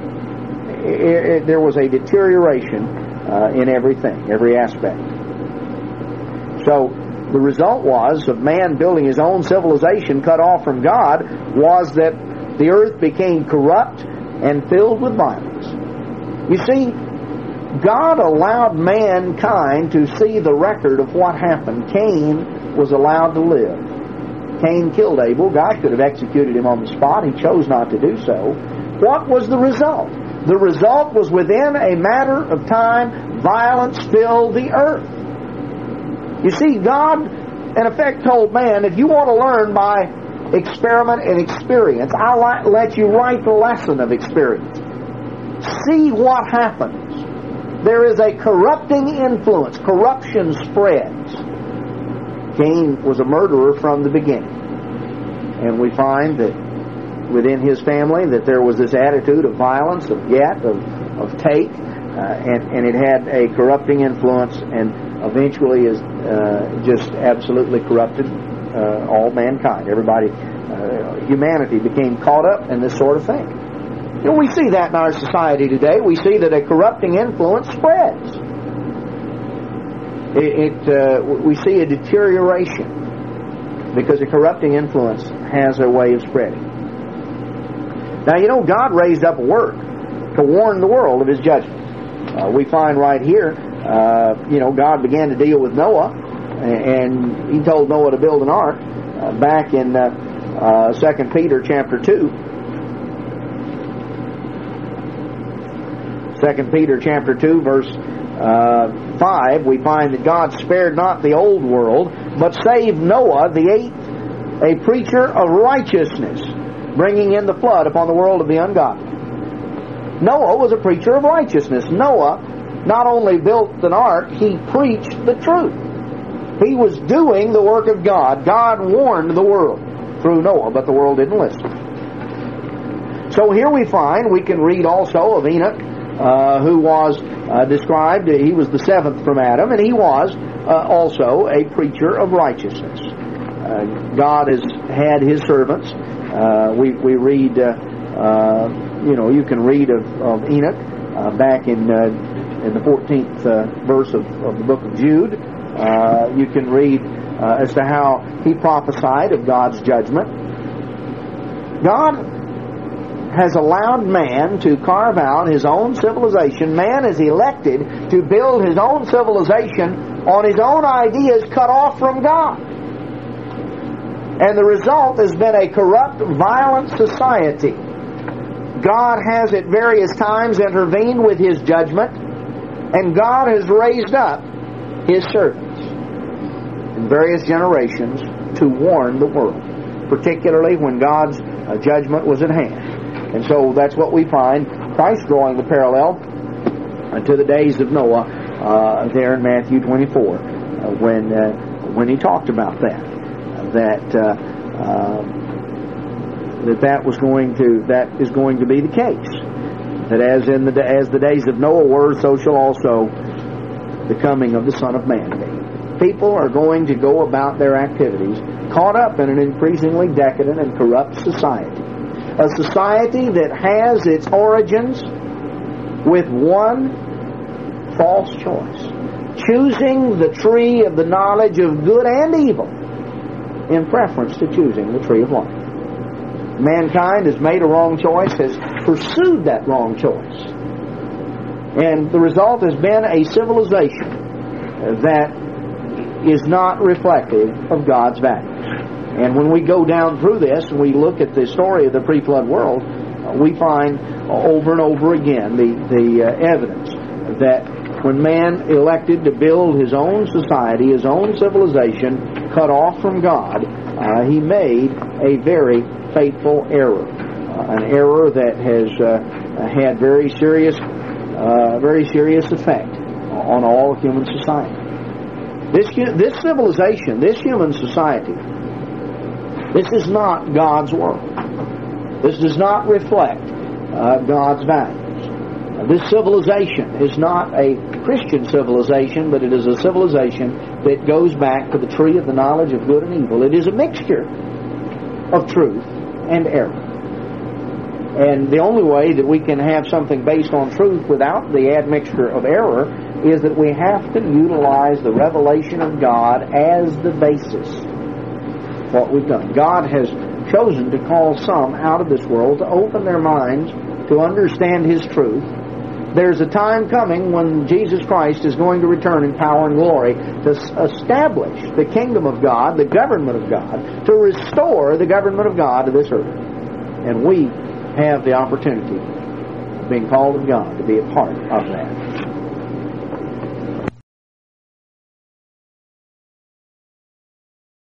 it, it, there was a deterioration uh, in everything, every aspect. So the result was of man building his own civilization cut off from God was that the earth became corrupt and filled with violence. You see, God allowed mankind to see the record of what happened. Cain was allowed to live. Cain killed Abel. God could have executed him on the spot. He chose not to do so. What was the result? The result was within a matter of time, violence filled the earth. You see, God, in effect, told man, if you want to learn by experiment and experience, I'll let you write the lesson of experience. See what happens. there is a corrupting influence. Corruption spreads. Cain was a murderer from the beginning. And we find that within his family that there was this attitude of violence, of get, of, of take, uh, and, and it had a corrupting influence and eventually is uh, just absolutely corrupted uh, all mankind. Everybody, uh, humanity became caught up in this sort of thing. We see that in our society today. We see that a corrupting influence spreads. It, it uh, we see a deterioration because a corrupting influence has a way of spreading. Now, you know, God raised up work to warn the world of His judgment. Uh, we find right here, uh, you know, God began to deal with Noah, and He told Noah to build an ark uh, back in uh, uh, Second Peter chapter two. Second Peter chapter two, verse uh, five, we find that God spared not the old world, but saved Noah, the eighth, a preacher of righteousness, bringing in the flood upon the world of the ungodly. Noah was a preacher of righteousness. Noah not only built an ark, he preached the truth. He was doing the work of God. God warned the world through Noah, but the world didn't listen. So here we find, we can read also of Enoch, uh, who was uh, described, he was the seventh from Adam, and he was uh, also a preacher of righteousness. Uh, God has had his servants. Uh, we, we read, uh, uh, you know, you can read of, of Enoch uh, back in, uh, in the 14th verse of, of, the book of Jude. you can read as to how he prophesied of God's judgment. God has allowed man to carve out his own civilization. Man is elected to build his own civilization on his own ideas cut off from God. And the result has been a corrupt, violent society. God has at various times intervened with his judgment, and God has raised up his servants in various generations to warn the world, particularly when God's uh, judgment was at hand. And so that's what we find Christ drawing the parallel to the days of Noah uh, there in Matthew 24 uh, when uh, when he talked about that that uh, um, that that was going to that is going to be the case that as in the as the days of Noah were so shall also the coming of the Son of Man be. People are going to go about their activities caught up in an increasingly decadent and corrupt society a society that has its origins with one false choice. Choosing the tree of the knowledge of good and evil in preference to choosing the tree of life. Mankind has made a wrong choice, has pursued that wrong choice. And the result has been a civilization that is not reflective of God's values. And when we go down through this and we look at the story of the pre-flood world, we find over and over again the, the uh, evidence that when man elected to build his own society, his own civilization, cut off from God, uh, he made a very fateful error. Uh, an error that has uh, had very serious, uh, very serious effect on all human society. This, this civilization, this human society, this is not God's world. This does not reflect uh, God's values. This civilization is not a Christian civilization, but it is a civilization that goes back to the tree of the knowledge of good and evil. It is a mixture of truth and error. And the only way that we can have something based on truth without the admixture of error is that we have to utilize the revelation of God as the basis what we've done. God has chosen to call some out of this world to open their minds to understand His truth. There's a time coming when Jesus Christ is going to return in power and glory to establish the kingdom of God, the government of God, to restore the government of God to this earth. And we have the opportunity of being called of God to be a part of that.